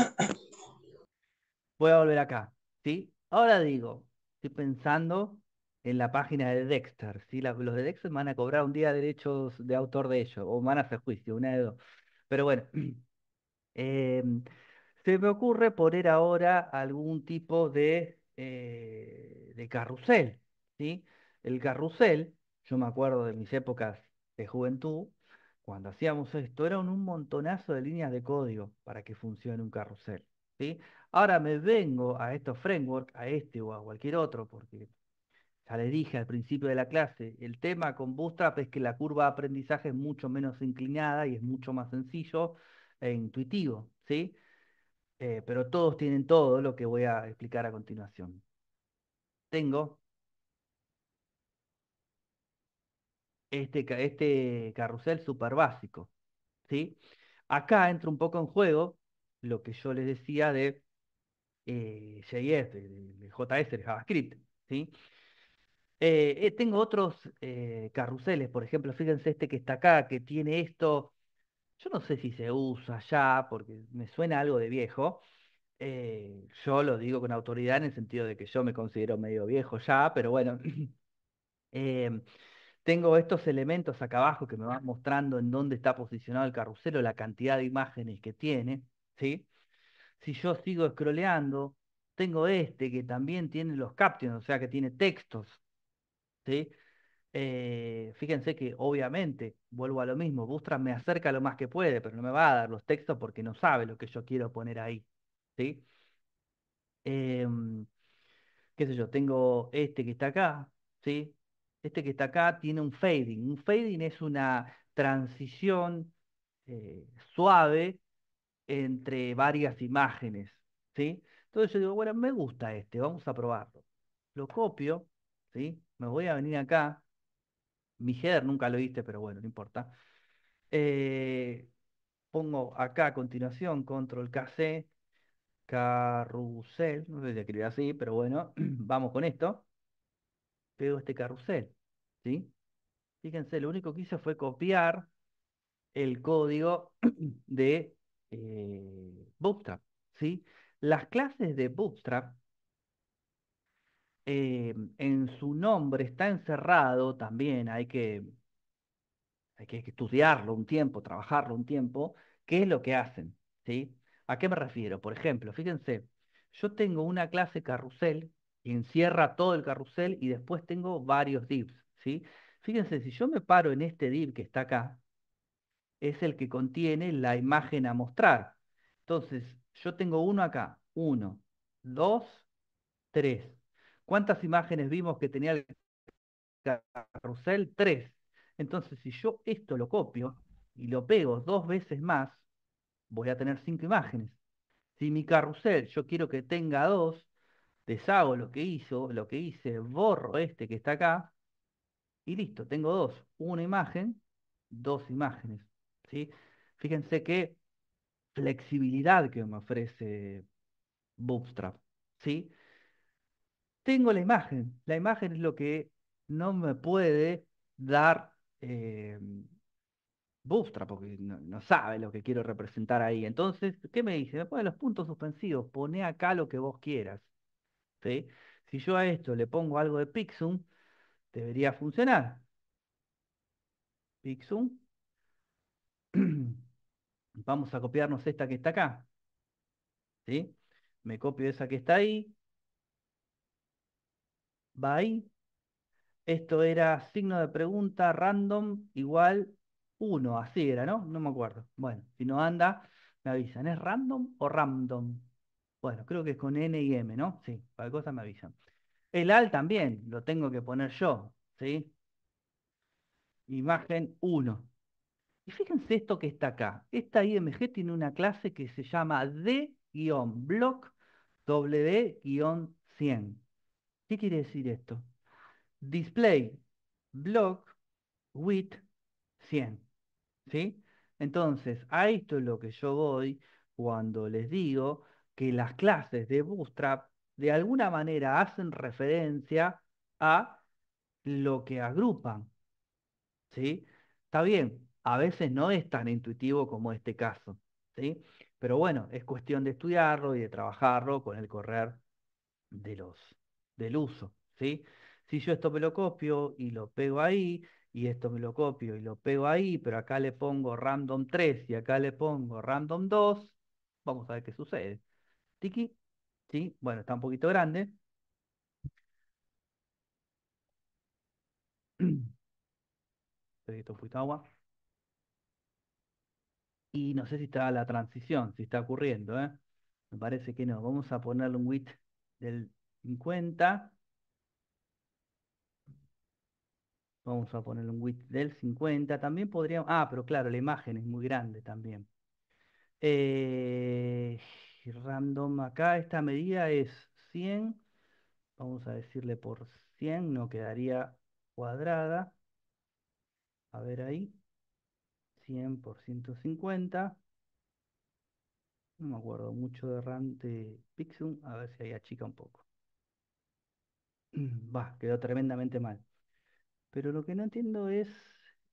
Voy a volver acá, ¿sí? Ahora digo, estoy pensando en la página de Dexter, ¿sí? La- los de Dexter van a cobrar un día derechos de autor de ellos, o van a hacer juicio, una de dos. Pero bueno, *clears throat* em, se me ocurre poner ahora algún tipo de, eh, de carrusel, ¿sí? El carrusel, yo me acuerdo de mis épocas de juventud, cuando hacíamos esto, eran un montonazo de líneas de código para que funcione un carrusel, ¿sí? Ahora me vengo a estos frameworks, a este o a cualquier otro, porque ya les dije al principio de la clase, el tema con Bootstrap es que la curva de aprendizaje es mucho menos inclinada y es mucho más sencillo e intuitivo, ¿sí? Eh, pero todos tienen todo lo que voy a explicar a continuación. Tengo este, este carrusel súper básico, ¿sí? Acá entra un poco en juego lo que yo les decía de eh, JS, de, JS, de JavaScript, ¿sí? Eh, eh, tengo otros carruseles, por ejemplo, fíjense este que está acá, que tiene esto, yo no sé si se usa ya, porque me suena algo de viejo. Eh, yo lo digo con autoridad en el sentido de que yo me considero medio viejo ya, pero bueno, *clears throat* em, tengo estos elementos acá abajo que me van mostrando en dónde está posicionado el carrusel o la cantidad de imágenes que tiene, ¿sí? Si yo sigo scrolleando, tengo este que también tiene los captions, o sea que tiene textos, ¿sí? Eh, fíjense que obviamente, vuelvo a lo mismo, Bootstrap me acerca lo más que puede, pero no me va a dar los textos porque no sabe lo que yo quiero poner ahí, ¿sí? Em, qué sé yo, tengo este que está acá, ¿sí? Este que está acá tiene un fading. Un fading es una transición eh, suave entre varias imágenes, ¿sí? Entonces yo digo, bueno, me gusta este, vamos a probarlo. Lo copio, ¿sí? Me voy a venir acá. Mi header nunca lo viste, pero bueno, no importa. Eh, pongo acá a continuación, control KC, carrusel, no sé si escribir así, pero bueno, *clears throat* vamos con esto. Pego este carrusel, ¿sí? Fíjense, lo único que hice fue copiar el código *clears throat* de eh, Bootstrap, ¿sí? Las clases de Bootstrap, eh, en su nombre está encerrado también, hay que, hay que estudiarlo un tiempo, trabajarlo un tiempo, qué es lo que hacen, ¿sí? ¿A qué me refiero? Por ejemplo, fíjense, yo tengo una clase carrusel encierra todo el carrusel y después tengo varios divs, ¿sí? Fíjense, si yo me paro en este div que está acá, es el que contiene la imagen a mostrar. Entonces, yo tengo uno acá, uno, dos, tres. ¿Cuántas imágenes vimos que tenía el carrusel? Tres. Entonces, si yo esto lo copio y lo pego dos veces más, voy a tener cinco imágenes. Si mi carrusel yo quiero que tenga dos, deshago lo que hizo, lo que hice, borro este que está acá y listo, tengo dos, una imagen, dos imágenes, ¿sí? Fíjense qué flexibilidad que me ofrece Bootstrap, ¿sí? Tengo la imagen, la imagen es lo que no me puede dar eh, Bootstrap, porque no, no sabe lo que quiero representar ahí. Entonces, ¿qué me dice? Me pone los puntos suspensivos, pone acá lo que vos quieras. ¿sí? Si yo a esto le pongo algo de Pixum, debería funcionar. Pixum. *clears throat* Vamos a copiarnos esta que está acá. ¿Sí? Me copio esa que está ahí. Ahí. Esto era signo de pregunta random igual 1, así era, ¿no? No me acuerdo. Bueno, si no anda, me avisan. ¿Es random o random? Bueno, creo que es con N y M, ¿no? Sí, para cosas me avisan. El AL también lo tengo que poner yo, ¿sí? Imagen 1. Y fíjense esto que está acá. Esta IMG tiene una clase que se llama D-block W-100. ¿Qué quiere decir esto? Display block with 100. ¿Sí? Entonces, a esto es lo que yo voy cuando les digo que las clases de Bootstrap de alguna manera hacen referencia a lo que agrupan. ¿Sí? Está bien, a veces no es tan intuitivo como este caso, ¿sí? Pero bueno, es cuestión de estudiarlo y de trabajarlo con el correr de los, del uso, ¿sí? Si yo esto me lo copio y lo pego ahí, y esto me lo copio y lo pego ahí, pero acá le pongo random 3 y acá le pongo random 2, vamos a ver qué sucede. Tiki, ¿sí? Bueno, está un poquito grande. un poquito de agua. Y no sé si está la transición, si está ocurriendo, ¿eh? Me parece que no. Vamos a ponerle un width del 50. Vamos a ponerle un width del 50. También podríamos... Ah, pero claro, la imagen es muy grande también. Eh, random acá, esta medida es 100. Vamos a decirle por 100, no quedaría cuadrada. A ver ahí. 100 por 150. No me acuerdo mucho de RAM de Pixum. A ver si ahí achica un poco. *clears throat* Va, quedó tremendamente mal. Pero lo que no entiendo es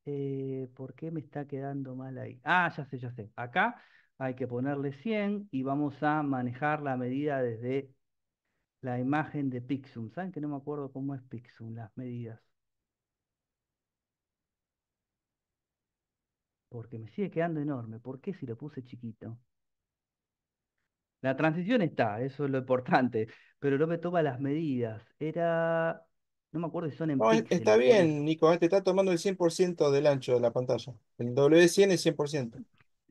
eh, por qué me está quedando mal ahí. Ah, ya sé, ya sé. Acá hay que ponerle 100 y vamos a manejar la medida desde la imagen de Pixum. ¿Saben que no me acuerdo cómo es Pixum, las medidas? porque me sigue quedando enorme. ¿Por qué si lo puse chiquito? La transición está, eso es lo importante, pero no me toma las medidas. Era, no me acuerdo si son en No, píxeles. está bien, Nico, eh, te está tomando el 100% del ancho de la pantalla. El W100 es 100%.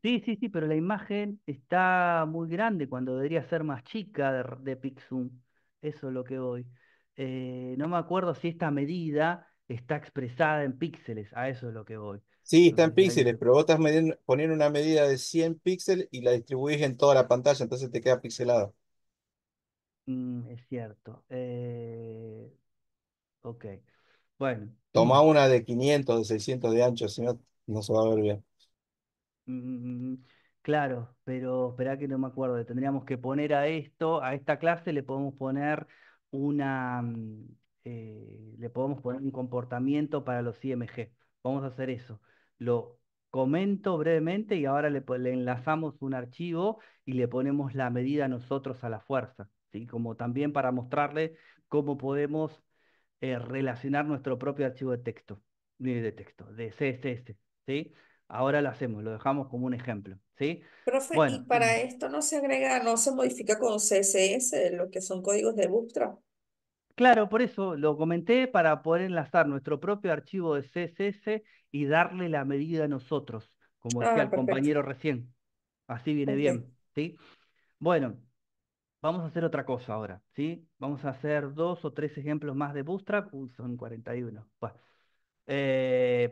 Sí, sí, sí, pero la imagen está muy grande cuando debería ser más chica de, de Pixum. Eso es lo que voy. Eh, no me acuerdo si esta medida está expresada en píxeles, a eso es lo que voy. Sí, está en píxeles, pero vos estás poniendo una medida de 100 píxeles y la distribuís en toda la pantalla, entonces te queda pixelado. Mm, es cierto. Eh, ok. Bueno. Toma una de 500, de 600 de ancho, si no, no se va a ver bien. Mm, claro, pero espera que no me acuerdo. Tendríamos que poner a esto, a esta clase le podemos poner una, mm, eh, le podemos poner un comportamiento para los IMG. Vamos a hacer eso. Lo comento brevemente y ahora le, enlazamos un archivo y le ponemos la medida nosotros a la fuerza, ¿sí? Como también para mostrarle cómo podemos eh, relacionar nuestro propio archivo de texto, de de texto, de CSS, ¿sí? Ahora lo hacemos, lo dejamos como un ejemplo, ¿sí? Profe, y para esto no se agrega, no se modifica con CSS, lo que son códigos de Bootstrap. Claro, por eso lo comenté para poder enlazar nuestro propio archivo de CSS y darle la medida a nosotros, como decía Ah, el compañero recién. Así viene bien, ¿sí? Bueno, vamos a hacer otra cosa ahora, ¿sí? Vamos a hacer dos o tres ejemplos más de Bootstrap, Uy, son 41. Bueno, eh,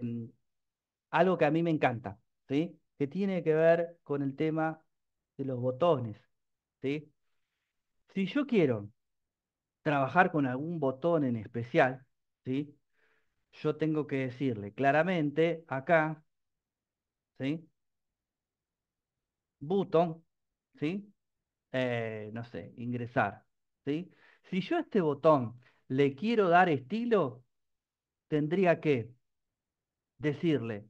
algo que a mí me encanta, ¿sí? Que tiene que ver con el tema de los botones, ¿sí? Si yo quiero trabajar con algún botón en especial, ¿sí? Yo tengo que decirle claramente acá, ¿sí? Button, ¿sí? Eh, no sé, ingresar, ¿sí? Si yo a este botón le quiero dar estilo, tendría que decirle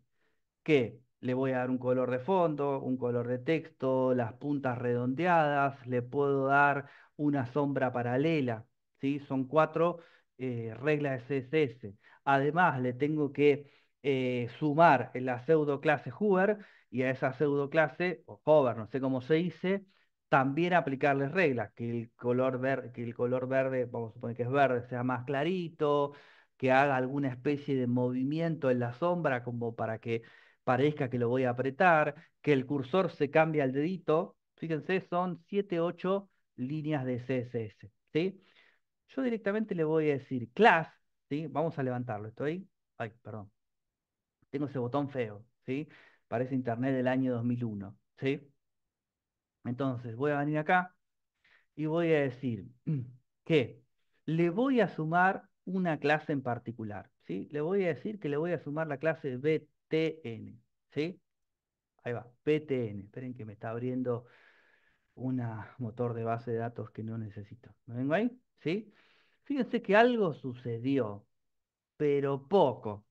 que Le voy a dar un color de fondo, un color de texto, las puntas redondeadas, le puedo dar una sombra paralela, ¿sí? Son cuatro eh, reglas de CSS. Además, le tengo que eh, sumar la pseudo clase Hoover y a esa pseudo clase, o Hover, no sé cómo se dice, también aplicarles reglas, que el color verde, que el color verde, vamos a suponer que es verde, sea más clarito, que haga alguna especie de movimiento en la sombra como para que parezca que lo voy a apretar, que el cursor se cambie al dedito. Fíjense, son 7, 8 líneas de CSS, ¿sí? Yo directamente le voy a decir class, ¿sí? Vamos a levantarlo, ¿estoy? Ay, perdón. Tengo ese botón feo, ¿sí? Parece internet del año 2001, ¿sí? Entonces, voy a venir acá y voy a decir *clears throat* que le voy a sumar una clase en particular, ¿sí? Le voy a decir que le voy a sumar la clase BTN, ¿sí? Ahí va, BTN. Esperen que me está abriendo un motor de base de datos que no necesito. ¿Me vengo ahí? ¿Sí? Fíjense que algo sucedió, pero poco,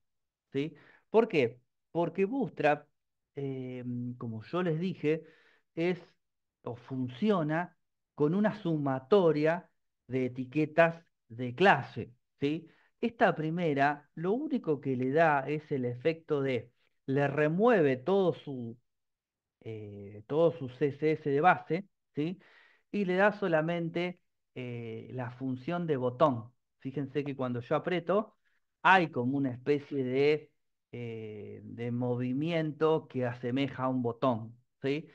¿sí? ¿Por qué? Porque Bootstrap, eh, como yo les dije, es o funciona con una sumatoria de etiquetas de clase, ¿sí? Esta primera, lo único que le da es el efecto de, le remueve todo su, eh, todo su CSS de base, ¿sí? Y le da solamente eh, la función de botón. Fíjense que cuando yo aprieto, hay como una especie de, eh, de movimiento que asemeja a un botón, ¿sí?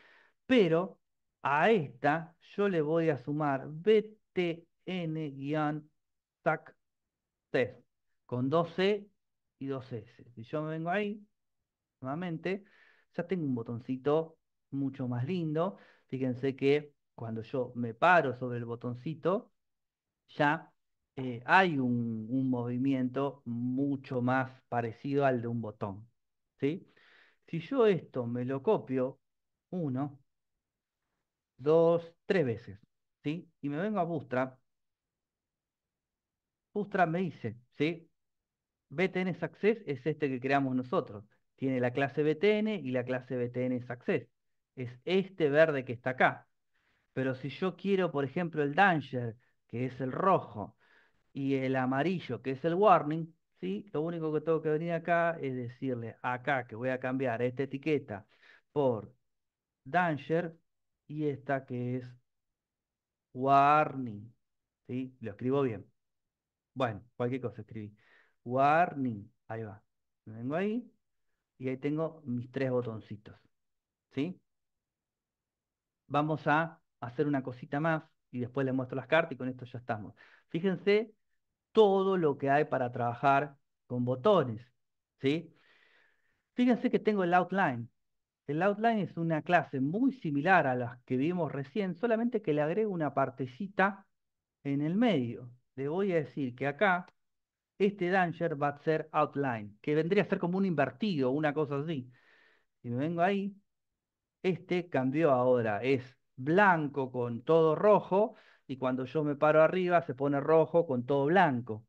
Pero a esta yo le voy a sumar btn-tac test con 2C y 2S. Si yo me vengo ahí, nuevamente, ya tengo un botoncito mucho más lindo. Fíjense que cuando yo me paro sobre el botoncito, ya eh, hay un, movimiento mucho más parecido al de un botón. ¿sí? Si yo esto me lo copio, uno, dos, tres veces, ¿sí? Y me vengo a Bootstrap, Bootstrap me dice, ¿sí? BTN Success es este que creamos nosotros. Tiene la clase BTN y la clase BTN Success. Es este verde que está acá. Pero si yo quiero, por ejemplo, el Danger, que es el rojo, y el amarillo, que es el Warning, ¿sí? Lo único que tengo que venir acá es decirle acá que voy a cambiar esta etiqueta por Danger y esta que es Warning. ¿Sí? Lo escribo bien. Bueno, cualquier cosa escribí. Warning. Ahí va. Vengo ahí y ahí tengo mis tres botoncitos. ¿Sí? Vamos a hacer una cosita más y después les muestro las cartas y con esto ya estamos. Fíjense todo lo que hay para trabajar con botones. ¿Sí? Fíjense que tengo el outline. El outline es una clase muy similar a las que vimos recién, solamente que le agrego una partecita en el medio. Le voy a decir que acá este danger va a ser outline, que vendría a ser como un invertido, una cosa así. Si me vengo ahí, este cambió ahora, es blanco con todo rojo, y cuando yo me paro arriba se pone rojo con todo blanco.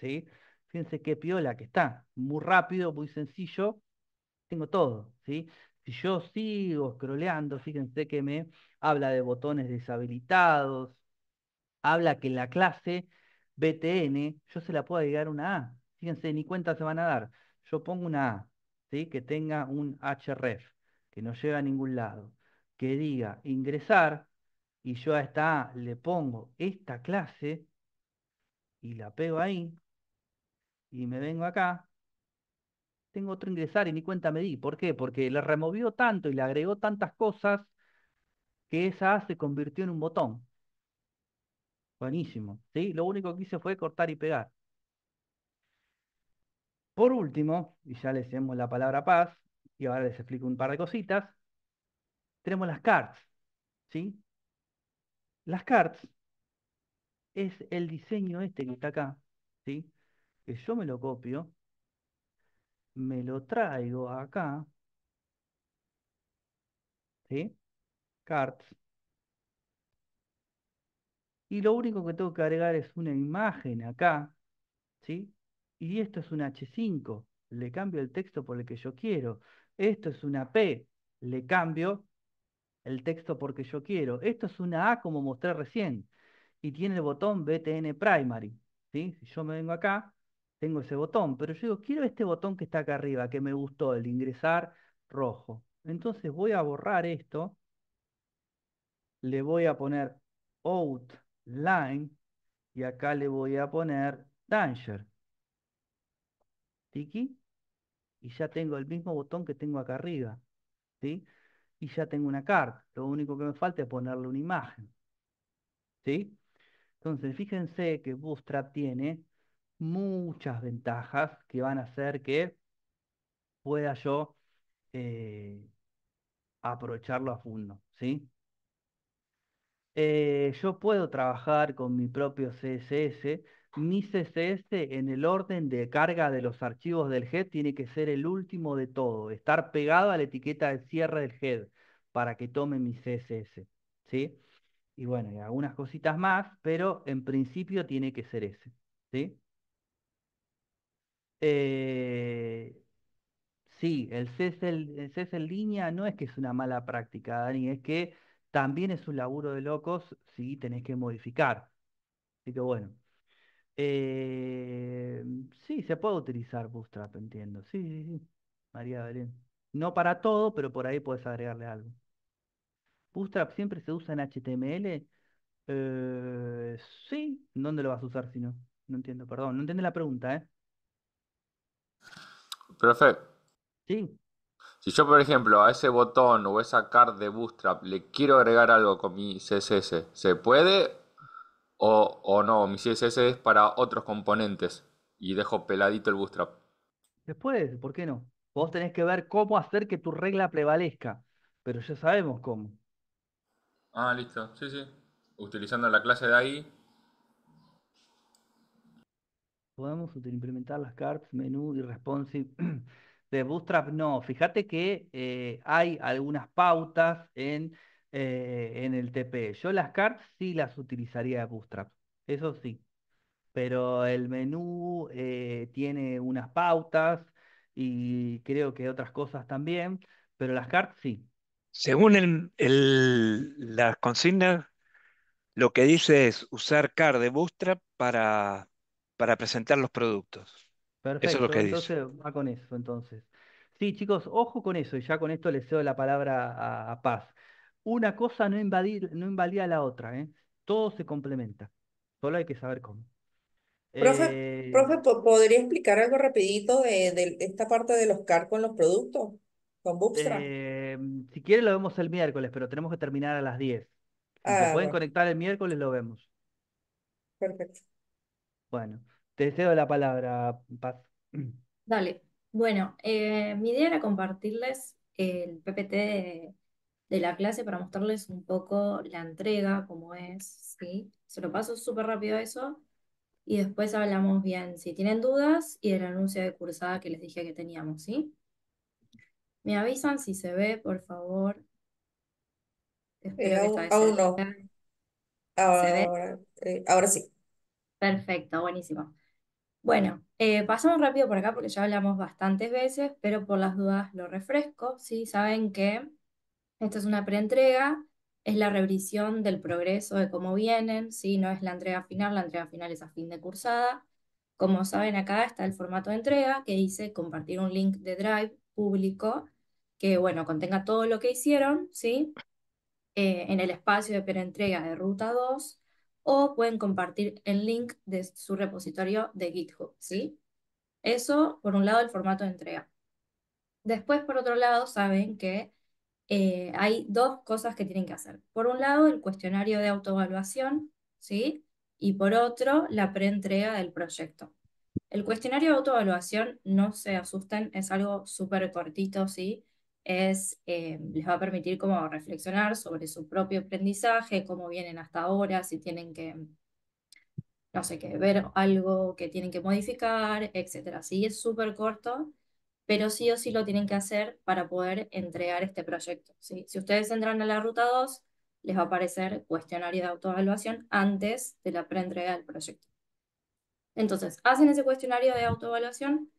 ¿Sí? Fíjense qué piola que está, muy rápido, muy sencillo, tengo todo, ¿sí? Si yo sigo scrolleando, fíjense que me habla de botones deshabilitados, habla que la clase BTN yo se la puedo agregar una A. Fíjense, ni cuenta se van a dar. Yo pongo una A, ¿sí? que tenga un href, que no lleve a ningún lado, que diga ingresar, y yo a esta A le pongo esta clase y la pego ahí, y me vengo acá, tengo otro ingresar y ni cuenta me di. ¿Por qué? Porque le removió tanto y le agregó tantas cosas que esa A se convirtió en un botón. Buenísimo, ¿sí? Lo único que hice fue cortar y pegar. Por último, y ya les hemos la palabra paz, y ahora les explico un par de cositas, tenemos las cards, ¿sí? Las cards es el diseño este que está acá, ¿sí? Que yo me lo copio, me lo traigo acá, ¿sí? Cards. Y lo único que tengo que agregar es una imagen acá, ¿sí? Y esto es un H5. Le cambio el texto por el que yo quiero. Esto es una P, le cambio el texto porque yo quiero. Esto es una A como mostré recién y tiene el botón BTN Primary. ¿sí? Si yo me vengo acá, tengo ese botón, pero yo digo, quiero este botón que está acá arriba, que me gustó, el ingresar rojo. Entonces voy a borrar esto, le voy a poner outline y acá le voy a poner danger. Tiki. Y ya tengo el mismo botón que tengo acá arriba. ¿Sí? Y ya tengo una carta. Lo único que me falta es ponerle una imagen. ¿Sí? Entonces, fíjense que Bootstrap tiene muchas ventajas que van a hacer que pueda yo eh, aprovecharlo a fondo, ¿sí? Eh, yo puedo trabajar con mi propio CSS. Mi CSS en el orden de carga de los archivos del head tiene que ser el último de todo, estar pegado a la etiqueta de cierre del head para que tome mi CSS, ¿sí? Y bueno, y algunas cositas más, pero en principio tiene que ser ese, ¿sí? Eh, sí, el CSS, el CS en línea no es que es una mala práctica, Dani, es que también es un laburo de locos si tenés que modificar. Así que bueno. Eh, sí, se puede utilizar Bootstrap, entiendo. Sí, sí, sí. María Belén. No para todo, pero por ahí puedes agregarle algo. Bootstrap siempre se usa en HTML. Eh, sí, ¿dónde lo vas a usar si no? No entiendo, perdón, no entiendo la pregunta, ¿eh? Profe, Sí, si yo, por ejemplo, a ese botón o esa card de Bootstrap le quiero agregar algo con mi CSS, ¿se puede o, o no? Mi CSS es para otros componentes y dejo peladito el Bootstrap. después, ¿por qué no? Vos tenés que ver cómo hacer que tu regla prevalezca, pero ya sabemos cómo. Ah, listo, sí, sí. Utilizando la clase de ahí. Podemos implementar las cards, menú y responsive. *clears throat* De Bootstrap no. Fíjate que eh, hay algunas pautas en, eh, en el TP. Yo las cards sí las utilizaría de Bootstrap. Eso sí. Pero el menú eh, tiene unas pautas y creo que otras cosas también. Pero las cards sí. Según el, el- las consignas, lo que dice es usar CAR de Bootstrap para, para presentar los productos. Eso es lo Perfecto, que dice. entonces va con eso, entonces. Sí, chicos, ojo con eso, y ya con esto les cedo la palabra a, a Paz. Una cosa no invadir, no invalida la otra, ¿eh? Todo se complementa. Solo hay que saber cómo. Profe, Eh, profe, ¿po- ¿podría explicar algo rapidito de, de esta parte de los CAR con los productos? Con Bootstrap. eh, si quieren lo vemos el miércoles, pero tenemos que terminar a las 10. Si se Ah, pueden bueno, conectar el miércoles, lo vemos. perfecto. Bueno, te cedo la palabra, Paz. Dale. Bueno, eh, mi idea era compartirles el PPT de, de la clase para mostrarles un poco la entrega, cómo es, ¿sí? Se lo paso súper rápido eso y después hablamos bien si tienen dudas y el anuncio de cursada que les dije que teníamos, ¿sí? Me avisan si se ve, por favor. Eh, Espero que esta aún, vez aún se no. eh, ahora sí. Perfecto, buenísimo. Bueno, eh, pasamos rápido por acá porque ya hablamos bastantes veces, pero por las dudas lo refresco, ¿sí? Saben que esta es una preentrega, es la revisión del progreso de cómo vienen, ¿sí? No es la entrega final, la entrega final es a fin de cursada. Como saben, acá está el formato de entrega que dice compartir un link de Drive público que, bueno, contenga todo lo que hicieron, ¿sí? eh, en el espacio de preentrega de ruta 2 o pueden compartir el link de su repositorio de GitHub, ¿sí? Eso, por un lado, el formato de entrega. Después, por otro lado, saben que eh, hay dos cosas que tienen que hacer. Por un lado, el cuestionario de autoevaluación, ¿sí? Y por otro, la preentrega del proyecto. El cuestionario de autoevaluación, no se asusten, es algo súper cortito, ¿sí? Es, eh, les va a permitir como reflexionar sobre su propio aprendizaje, cómo vienen hasta ahora, si tienen que, no sé, que ver algo que tienen que modificar, etcétera. Sí, es súper corto, pero sí o sí lo tienen que hacer para poder entregar este proyecto, ¿sí? Si ustedes entran a la ruta 2, les va a aparecer cuestionario de autoevaluación antes de la preentrega del proyecto. Entonces, hacen ese cuestionario de autoevaluación,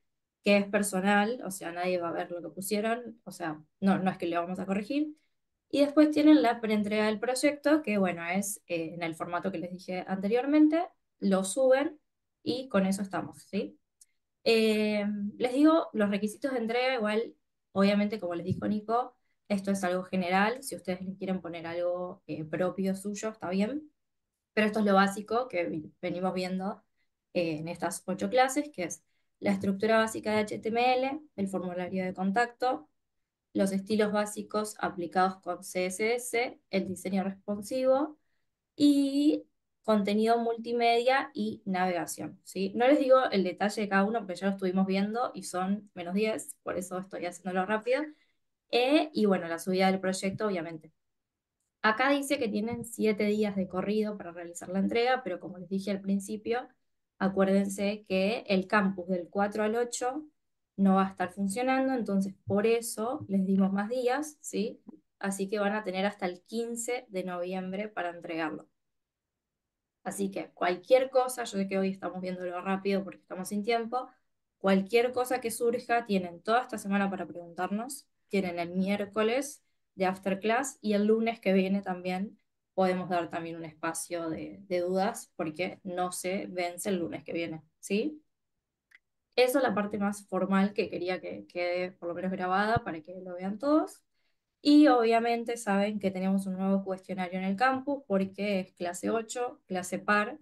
que es personal, o sea, nadie va a ver lo que pusieron, o sea, no, no es que le vamos a corregir. Y después tienen la preentrega del proyecto, que bueno, es eh, en el formato que les dije anteriormente, lo suben y con eso estamos, ¿sí? Eh, les digo, los requisitos de entrega, igual, obviamente, como les dijo Nico, esto es algo general, si ustedes quieren poner algo eh, propio suyo, está bien, pero esto es lo básico que venimos viendo en estas ocho clases, que es la estructura básica de HTML, el formulario de contacto, los estilos básicos aplicados con CSS, el diseño responsivo y contenido multimedia y navegación. ¿sí? No les digo el detalle de cada uno porque ya lo estuvimos viendo y son menos 10, por eso estoy haciéndolo rápido. Eh, y bueno, la subida del proyecto, obviamente. Acá dice que tienen 7 días de corrido para realizar la entrega, pero como les dije al principio, acuérdense que el campus del 4 al 8 no va a estar funcionando, entonces por eso les dimos más días, ¿sí? Así que van a tener hasta el 15 de noviembre para entregarlo. Así que cualquier cosa, yo sé que hoy estamos viéndolo rápido porque estamos sin tiempo, cualquier cosa que surja, tienen toda esta semana para preguntarnos, tienen el miércoles de after class y el lunes que viene también podemos dar también un espacio de, dudas porque no se vence el lunes que viene, ¿sí? Eso es la parte más formal que quería que quede por lo menos grabada para que lo vean todos. Y obviamente saben que tenemos un nuevo cuestionario en el campus porque es clase 8, clase par.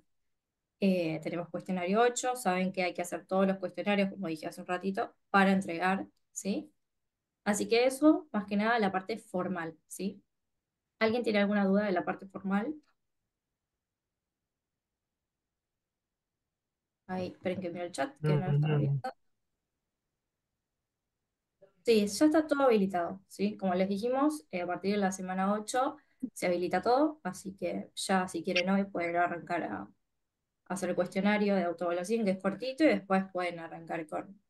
Eh, tenemos cuestionario 8, saben que hay que hacer todos los cuestionarios, como dije hace un ratito, para entregar, ¿sí? Así que eso, más que nada, la parte formal, ¿sí? ¿Alguien tiene alguna duda de la parte formal? Ahí, esperen que mire el chat, que no lo estaba viendo. Sí, ya está todo habilitado, ¿sí? Como les dijimos, eh, a partir de la semana 8 se habilita todo, así que ya si quieren hoy pueden arrancar a, hacer el cuestionario de autoevaluación, que es cortito, y después pueden arrancar con,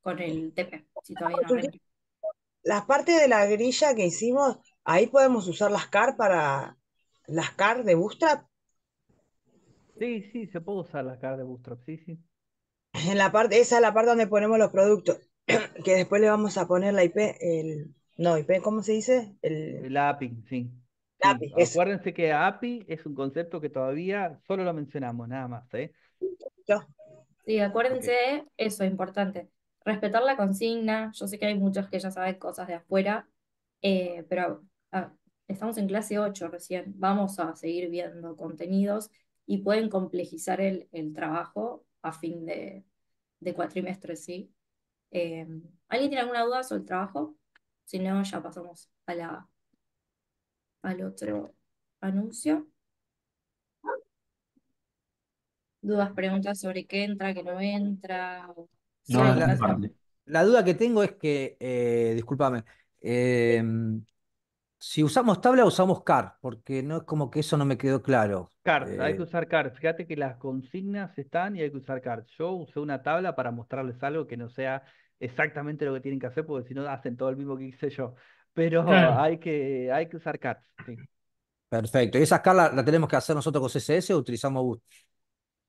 con el TP, si todavía no arrancan. La parte de la grilla que hicimos, ahí podemos usar las CAR para las CAR de Bootstrap. Sí, sí, se puede usar la CAR de Bootstrap, sí, sí. En la parte, esa es la parte donde ponemos los productos, *coughs* que después le vamos a poner la IP, el, no, IP, ¿cómo se dice? El, El API, sí. la API, Sí, eso. acuérdense que API es un concepto que todavía solo lo mencionamos, nada más, ¿eh? Sí, acuérdense, eso es importante. Respetar la consigna. Yo sé que hay muchos que ya saben cosas de afuera, eh, pero ah, estamos en clase 8 recién. Vamos a seguir viendo contenidos y pueden complejizar el, el trabajo a fin de, de cuatrimestre, ¿sí? Eh, ¿alguien tiene alguna duda sobre el trabajo? Si no, ya pasamos a la, al otro anuncio. Dudas, preguntas sobre qué entra, qué no entra. No, la, la- la duda que tengo es que, eh, discúlpame, em, si usamos tabla usamos car, porque no es como que eso no me quedó claro. CART, hay que Eh, usar CART. Fíjate que las consignas están y hay que usar CART. Yo usé una tabla para mostrarles algo que no sea exactamente lo que tienen que hacer, porque si no hacen todo el mismo que hice yo. Pero Claro. hay que, hay que usar CART, sí. perfecto. ¿Y esa car la, tenemos que hacer nosotros con CSS o utilizamos Boot?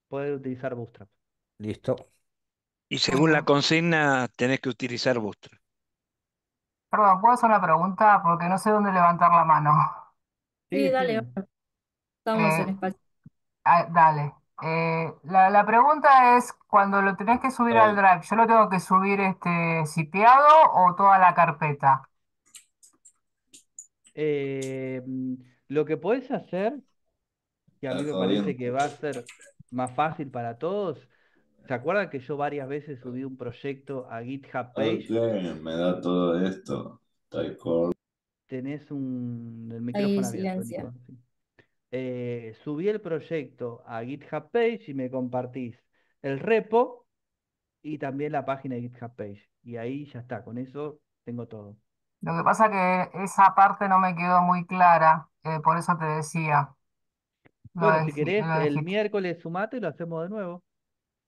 Puede utilizar Bootstrap. Listo. Y según la Eh, consigna, tenés que utilizar Bootstrap. perdón, ¿puedo hacer una pregunta? Porque no sé dónde levantar la mano. Sí, Sí, dale, sí. estamos Eh, en espacio. ah, dale. Eh, la, la pregunta es, cuando lo tenés que subir al Drive, ¿yo lo tengo que subir este zipeado o toda la carpeta? Eh, lo que podés hacer, que a mí me parece que va a ser más fácil para todos, ¿se acuerdan que yo varias veces subí un proyecto a GitHub Page? Ok, me da todo esto. Tenés un, el Ahí micrófono abierto. Nico. sí. Eh, subí el proyecto a GitHub Page y me compartís el repo y también la página de GitHub Page. Y ahí ya está, con eso tengo todo. Lo que pasa que esa parte no me quedó muy clara, eh, por eso te decía lo Bueno, si querés, lo el miércoles sumate y lo hacemos de nuevo.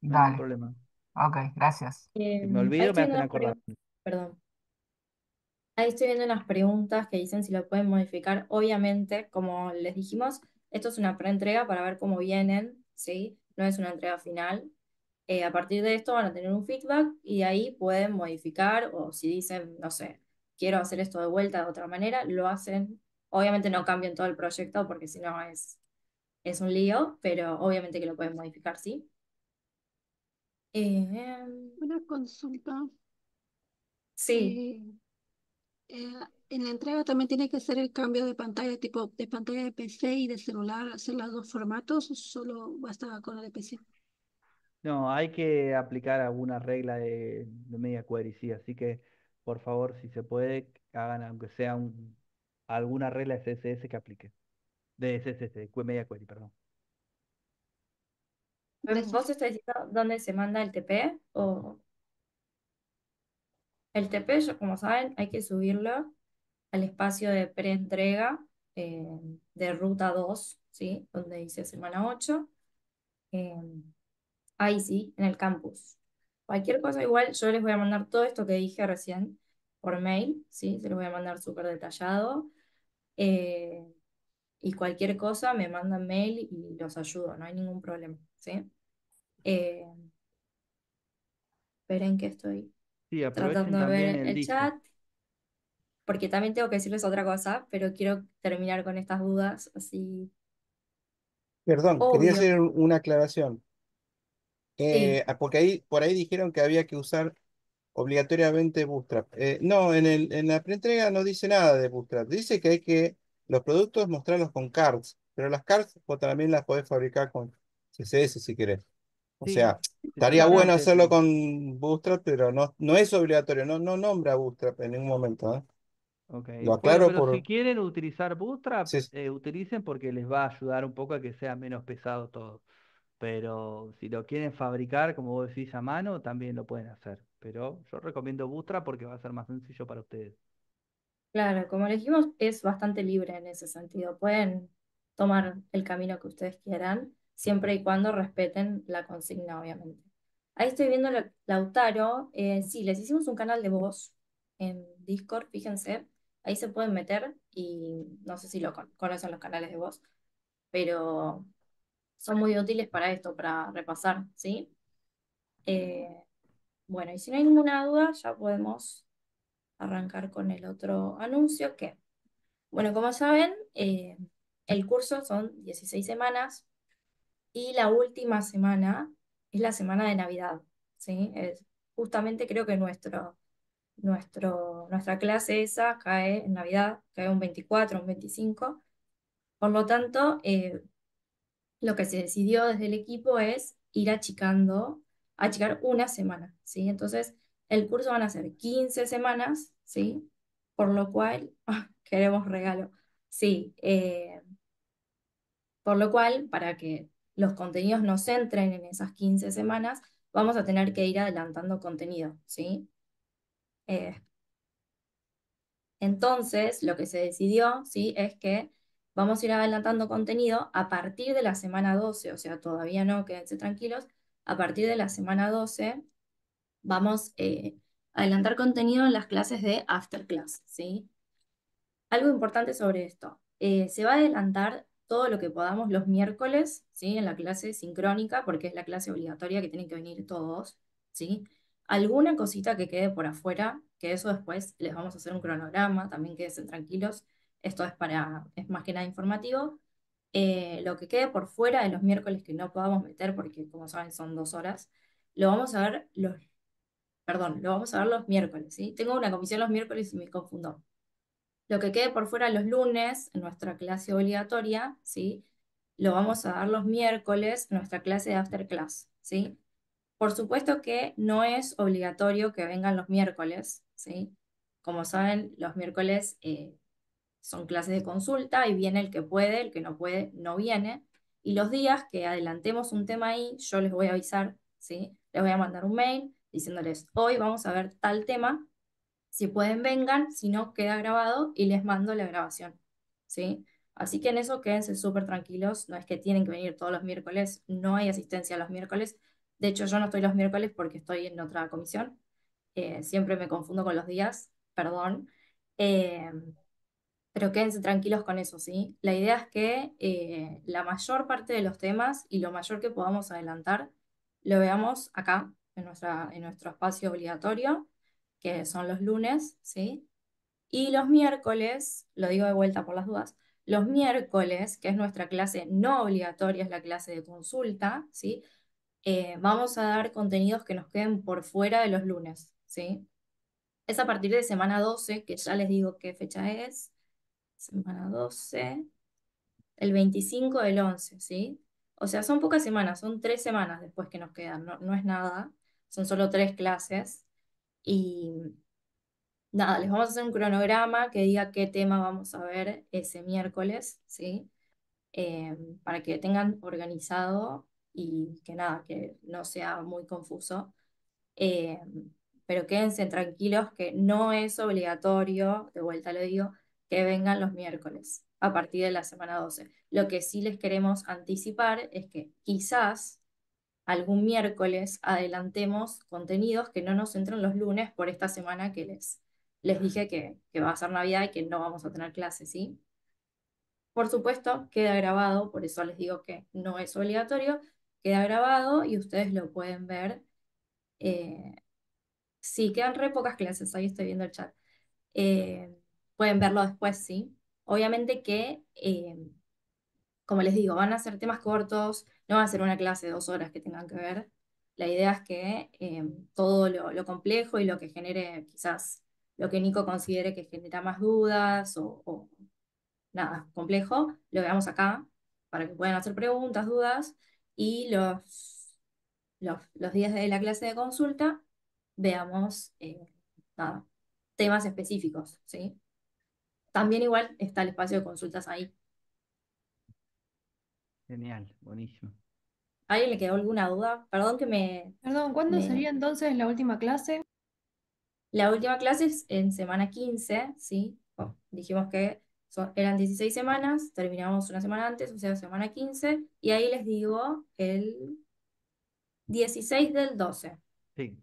No hay Dale, problema. ok, gracias. Si me Em, ahí olvido, me estoy hacen viendo acordar. perdón. Ahí estoy viendo unas preguntas que dicen si lo pueden modificar. Obviamente, como les dijimos, esto es una preentrega para ver cómo vienen, ¿sí? No es una entrega final. Eh, a partir de esto van a tener un feedback y ahí pueden modificar o si dicen, no sé, quiero hacer esto de vuelta de otra manera, lo hacen. Obviamente no cambian todo el proyecto porque si no es, es un lío, pero obviamente que lo pueden modificar, ¿sí? Eh, Una consulta. sí, Eh, eh, en la entrega también tiene que hacer el cambio de pantalla, tipo de pantalla de PC y de celular, hacer los dos formatos o solo basta con la de PC. No, hay que aplicar alguna regla de, de media query, sí. Así que, por favor, si se puede, hagan aunque sea un, alguna regla de CSS que aplique. De CSS, de media query, perdón. ¿vos estás diciendo dónde se manda el TP? O el TP, como saben, hay que subirlo al espacio de preentrega eh, de ruta 2, ¿sí? Donde dice semana 8. eh, ahí sí, en el campus. Cualquier cosa igual, yo les voy a mandar todo esto que dije recién por mail, ¿sí? Se los voy a mandar súper detallado. eh, y cualquier cosa me mandan mail y los ayudo, no hay ningún problema, ¿sí? Eh, esperen que estoy Sí, tratando de ver el el chat, porque también tengo que decirles otra cosa, pero quiero terminar con estas dudas así. Perdón, quería Obvio. hacer un- una aclaración. Sí, Eh, ah, porque ahí, por ahí dijeron que había que usar obligatoriamente Bootstrap. Eh, no, en el, en la preentrega no dice nada de Bootstrap. Dice que hay que los productos mostrarlos con cards, pero las cards vos también las podés fabricar con CSS si querés. O Sí, sea, estaría bueno hacerlo sí. con Bootstrap, pero no, no es obligatorio, no, no nombra Bootstrap en ningún momento, ¿eh? Ok, Lo bueno, aclaro pero si por... quieren utilizar Bootstrap, Sí, eh, utilicen porque les va a ayudar un poco a que sea menos pesado todo. Pero si lo quieren fabricar, como vos decís, a mano, también lo pueden hacer. Pero yo recomiendo Bootstrap porque va a ser más sencillo para ustedes. claro, como les dijimos, es bastante libre en ese sentido. Pueden tomar el camino que ustedes quieran, siempre y cuando respeten la consigna, obviamente. Ahí estoy viendo la- Lautaro. eh, sí, les hicimos un canal de voz en Discord, fíjense. Ahí se pueden meter y no sé si lo con- conocen los canales de voz, pero son muy útiles para esto, para repasar, ¿sí? Eh, bueno, y si no hay ninguna duda, ya podemos arrancar con el otro anuncio que, bueno, como saben, eh, el curso son 16 semanas y la última semana es la semana de Navidad, ¿sí? Es, justamente creo que nuestro, nuestro, nuestra clase esa cae en Navidad, cae un 24, un 25. Por lo tanto, eh, lo que se decidió desde el equipo es ir achicando, achicar una semana, ¿sí? Entonces, el curso van a ser 15 semanas, ¿sí? Por lo cual, *laughs* ah, queremos regalo, sí, eh, por lo cual, para que los contenidos no se entren en esas 15 semanas, vamos a tener que ir adelantando contenido, ¿sí? Eh, entonces, lo que se decidió, ¿sí? Es que vamos a ir adelantando contenido a partir de la semana 12, o sea, todavía no, quédense tranquilos, a partir de la semana 12 vamos eh, a adelantar contenido en las clases de After Class, ¿sí? Algo importante sobre esto, eh, se va a adelantar todo lo que podamos los miércoles, ¿sí? En la clase sincrónica, porque es la clase obligatoria que tienen que venir todos, ¿sí? Alguna cosita que quede por afuera, que eso después les vamos a hacer un cronograma, también quédense tranquilos, esto es para, es más que nada informativo. Eh, lo que quede por fuera de los miércoles que no podamos meter, porque como saben son dos horas, lo vamos a ver los, perdón, lo vamos a ver los miércoles, ¿sí? Tengo una comisión los miércoles y me confundo. Lo que quede por fuera los lunes, nuestra clase obligatoria, ¿sí? Lo vamos a dar los miércoles, nuestra clase de after class, ¿sí? Por supuesto que no es obligatorio que vengan los miércoles, ¿sí? Como saben, los miércoles eh, son clases de consulta y viene el que puede, el que no puede, no viene. Y los días que adelantemos un tema ahí, yo les voy a avisar, ¿sí? Les voy a mandar un mail diciéndoles, hoy vamos a ver tal tema, si pueden vengan, si no queda grabado y les mando la grabación, ¿sí? Así que en eso quédense súper tranquilos, no es que tienen que venir todos los miércoles, no hay asistencia los miércoles, de hecho yo no estoy los miércoles porque estoy en otra comisión, eh, siempre me confundo con los días, perdón, Eh, pero quédense tranquilos con eso, ¿sí? La idea es que eh, la mayor parte de los temas y lo mayor que podamos adelantar lo veamos acá, en, nuestra, en nuestro espacio obligatorio, que son los lunes, ¿sí? Y los miércoles, lo digo de vuelta por las dudas, los miércoles, que es nuestra clase no obligatoria, es la clase de consulta, ¿sí? Eh, vamos a dar contenidos que nos queden por fuera de los lunes, ¿sí? Es a partir de semana 12, que ya les digo qué fecha es. Semana 12, el 25 del 11, ¿sí? O sea, son pocas semanas, son tres semanas después que nos quedan, no, no es nada, son solo tres clases. Y nada, les vamos a hacer un cronograma que diga qué tema vamos a ver ese miércoles, ¿sí? Eh, para que tengan organizado y que nada, que no sea muy confuso. Eh, pero quédense tranquilos que no es obligatorio, de vuelta lo digo, que vengan los miércoles a partir de la semana 12. Lo que sí les queremos anticipar es que quizás algún miércoles adelantemos contenidos que no nos entran los lunes por esta semana que les, les dije que, que va a ser Navidad y que no vamos a tener clases, ¿sí? Por supuesto, queda grabado, por eso les digo que no es obligatorio, queda grabado y ustedes lo pueden ver. Eh, sí, quedan re pocas clases, ahí estoy viendo el chat. Eh, pueden verlo después, sí. Obviamente que, eh, como les digo, van a ser temas cortos, no va a ser una clase de dos horas que tengan que ver. La idea es que todo lo, lo, complejo y lo que genere quizás lo que Nico considere que genera más dudas o, o nada, complejo, lo veamos acá para que puedan hacer preguntas, dudas y los, los, días de la clase de consulta veamos eh, nada, temas específicos, ¿sí? También igual está el espacio de consultas ahí. Genial, buenísimo. ¿A alguien le quedó alguna duda? Perdón que me... Perdón, ¿cuándo me- sería entonces la última clase? La última clase es en semana 15, ¿sí? Oh, dijimos que eran 16 semanas, terminamos una semana antes, o sea, semana 15, y ahí les digo el 16 del 12. Sí.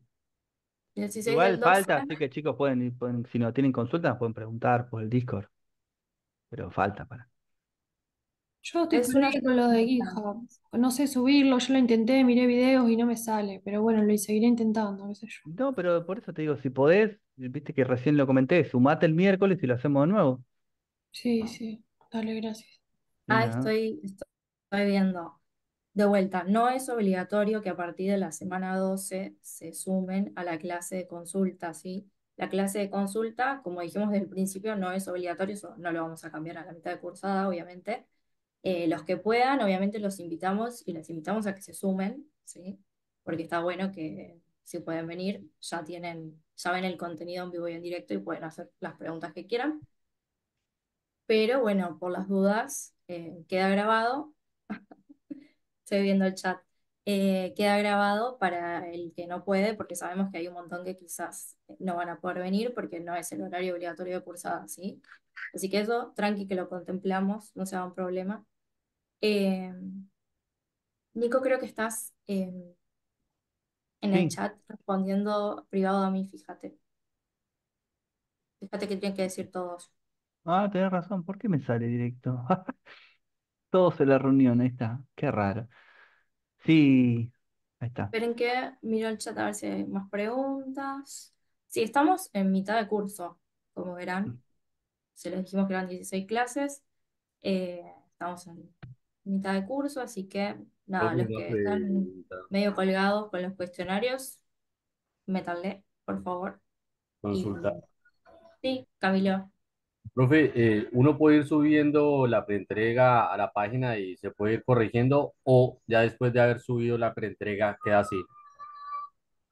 16 Igual del 12. falta, así que chicos pueden ir, pueden- si no tienen consultas, pueden preguntar por el Discord. Pero falta para. Yo estoy Es una con lo de GitHub. No sé subirlo, yo lo intenté, miré videos y no me sale, pero bueno, lo seguiré intentando, qué sé yo. No, pero por eso te digo, si podés, viste que recién lo comenté, sumate el miércoles y lo hacemos de nuevo. Sí, sí, dale, gracias. Ah, estoy, estoy viendo. De vuelta, no es obligatorio que a partir de la semana 12 se sumen a la clase de consulta, ¿sí? La clase de consulta, como dijimos desde el principio, no es obligatorio, eso no lo vamos a cambiar a la mitad de cursada, obviamente. Eh, los que puedan, obviamente los invitamos y les invitamos a que se sumen, ¿sí? Porque está bueno que si pueden venir, ya tienen, ya ven el contenido en vivo y en directo y pueden hacer las preguntas que quieran. Pero bueno, por las dudas, eh, queda grabado. *laughs* Estoy viendo el chat. Eh, queda grabado para el que no puede, porque sabemos que hay un montón que quizás no van a poder venir porque no es el horario obligatorio de cursada, ¿sí? Así que eso, tranqui que lo contemplamos, no sea un problema. Eh, Nico, creo que estás eh, en el chat respondiendo privado a mí, fíjate. Fíjate que tienen que decir todos. Ah, tenés razón, ¿por qué me sale directo? *laughs* Todos en la reunión, ahí está. Qué raro. Sí, ahí está. Esperen que miro el chat a ver si hay más preguntas. Sí, estamos en mitad de curso, como verán. Se les dijimos que eran 16 clases. Eh, estamos en mitad de curso, así que nada, los que están pregunta. medio colgados con los cuestionarios, métanle, por favor. Y Consulta. sí, Camilo. Profe, eh, uno puede ir subiendo la preentrega a la página y se puede ir corrigiendo o ya después de haber subido la preentrega queda así.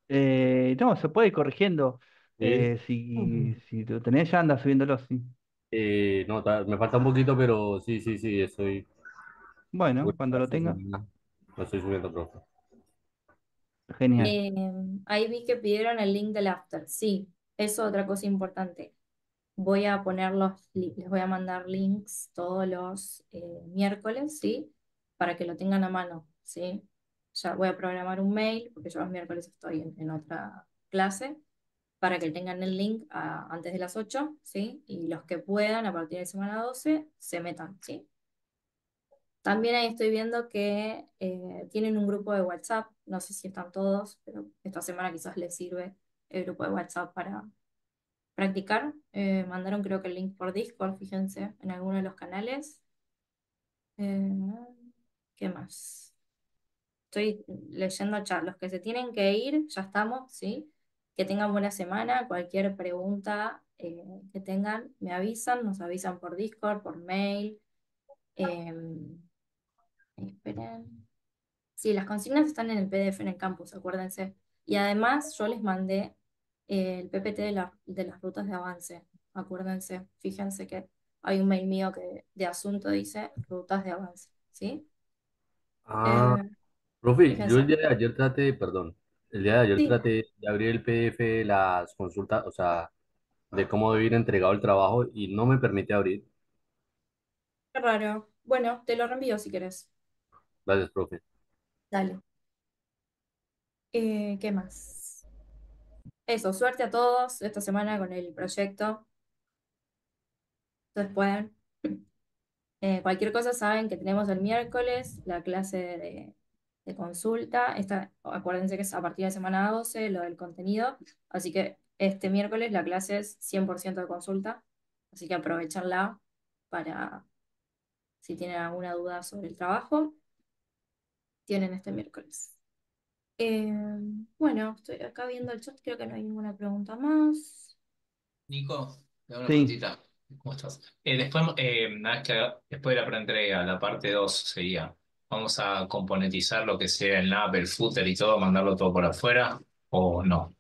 Eh, no, se puede ir corrigiendo. ¿Sí? Eh, si, si lo tenés ya anda subiéndolo, sí. Eh, no, me falta un poquito, pero sí, sí, sí, estoy, Bueno, cuando lo tenga, lo estoy subiendo, profe. genial. Eh, ahí vi que pidieron el link del after. Sí, eso es otra cosa importante. Voy a poner los, li- les voy a mandar links todos los eh, miércoles, ¿sí? Para que lo tengan a mano, ¿sí? Ya voy a programar un mail, porque yo los miércoles estoy en, en otra clase, para que tengan el link a- antes de las 8, ¿sí? Y los que puedan, a partir de semana 12, se metan, ¿sí? También ahí estoy viendo que eh, tienen un grupo de WhatsApp, no sé si están todos, pero esta semana quizás les sirve el grupo de WhatsApp para practicar. Eh, mandaron creo que el link por Discord, fíjense, en alguno de los canales. Eh, ¿qué más? Estoy leyendo chat. Los que se tienen que ir, ya estamos, ¿sí? Que tengan buena semana. Cualquier pregunta eh, que tengan, me avisan, nos avisan por Discord, por mail. Em, esperen. Sí, las consignas están en el PDF en el campus, acuérdense. Y además yo les mandé el PPT de, la- de las rutas de avance. Acuérdense, fíjense que hay un mail mío que de asunto dice rutas de avance, ¿sí? Ah, Eh, profe, yo el día de ayer traté, perdón, el día de ayer Sí, traté de abrir el PDF las consultas, o sea, de cómo debe ir entregado el trabajo y no me permite abrir. qué raro. Bueno, te lo reenvío si querés. Gracias, profe. Dale. Eh, ¿qué más? Eso, suerte a todos esta semana con el proyecto. Ustedes pueden. *clears throat* Eh, cualquier cosa saben que tenemos el miércoles la clase de, consulta. Esta, acuérdense que es a partir de semana 12 lo del contenido. Así que este miércoles la clase es 100% de consulta. Así que aprovechenla para si tienen alguna duda sobre el trabajo. Tienen este miércoles. Eh, bueno, estoy acá viendo el chat, creo que no hay ninguna pregunta más. Nico, te hago una Sí. preguntita. ¿Cómo estás? Eh, después, eh, una vez que haga- después de la preentrega, la parte 2 sería, vamos a componentizar lo que sea el NAP, el footer y todo, mandarlo todo por afuera, o no.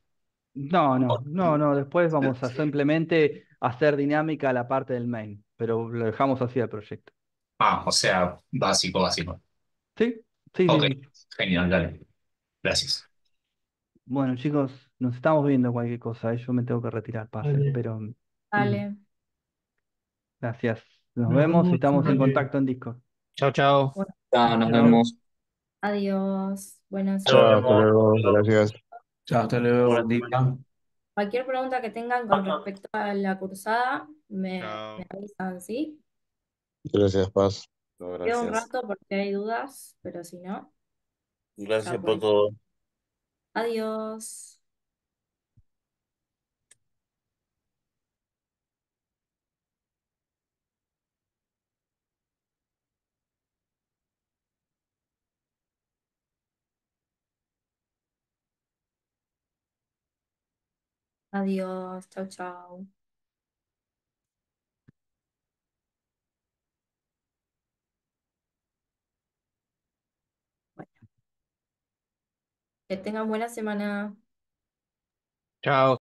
No, no, no, no. Después vamos a simplemente hacer dinámica la parte del main, pero lo dejamos así al proyecto. Ah, o sea, básico, básico. ¿Sí? Sí, sí, Ok, sí. genial, dale. Gracias. Bueno, chicos, nos estamos viendo cualquier cosa. eh, Yo me tengo que retirar, parce, Dale. pero mm, Vale. gracias. Nos Nos vemos y vemos, estamos en dale. contacto en Discord. Chao, chao. Bueno, Ya, nos Chao. vemos. adiós. Buenas Chao. noches. Hasta luego, gracias. Chao, hasta luego. Buen día. Cualquier pregunta que tengan con respecto a la cursada, me, Chao. me avisan, ¿sí? Gracias, Paz. No, Queda un gracias. rato porque hay dudas, pero si no, Gracias ya por pues. todo. Adiós. Adiós. Chau, chau. Que tengan buena semana. Chao.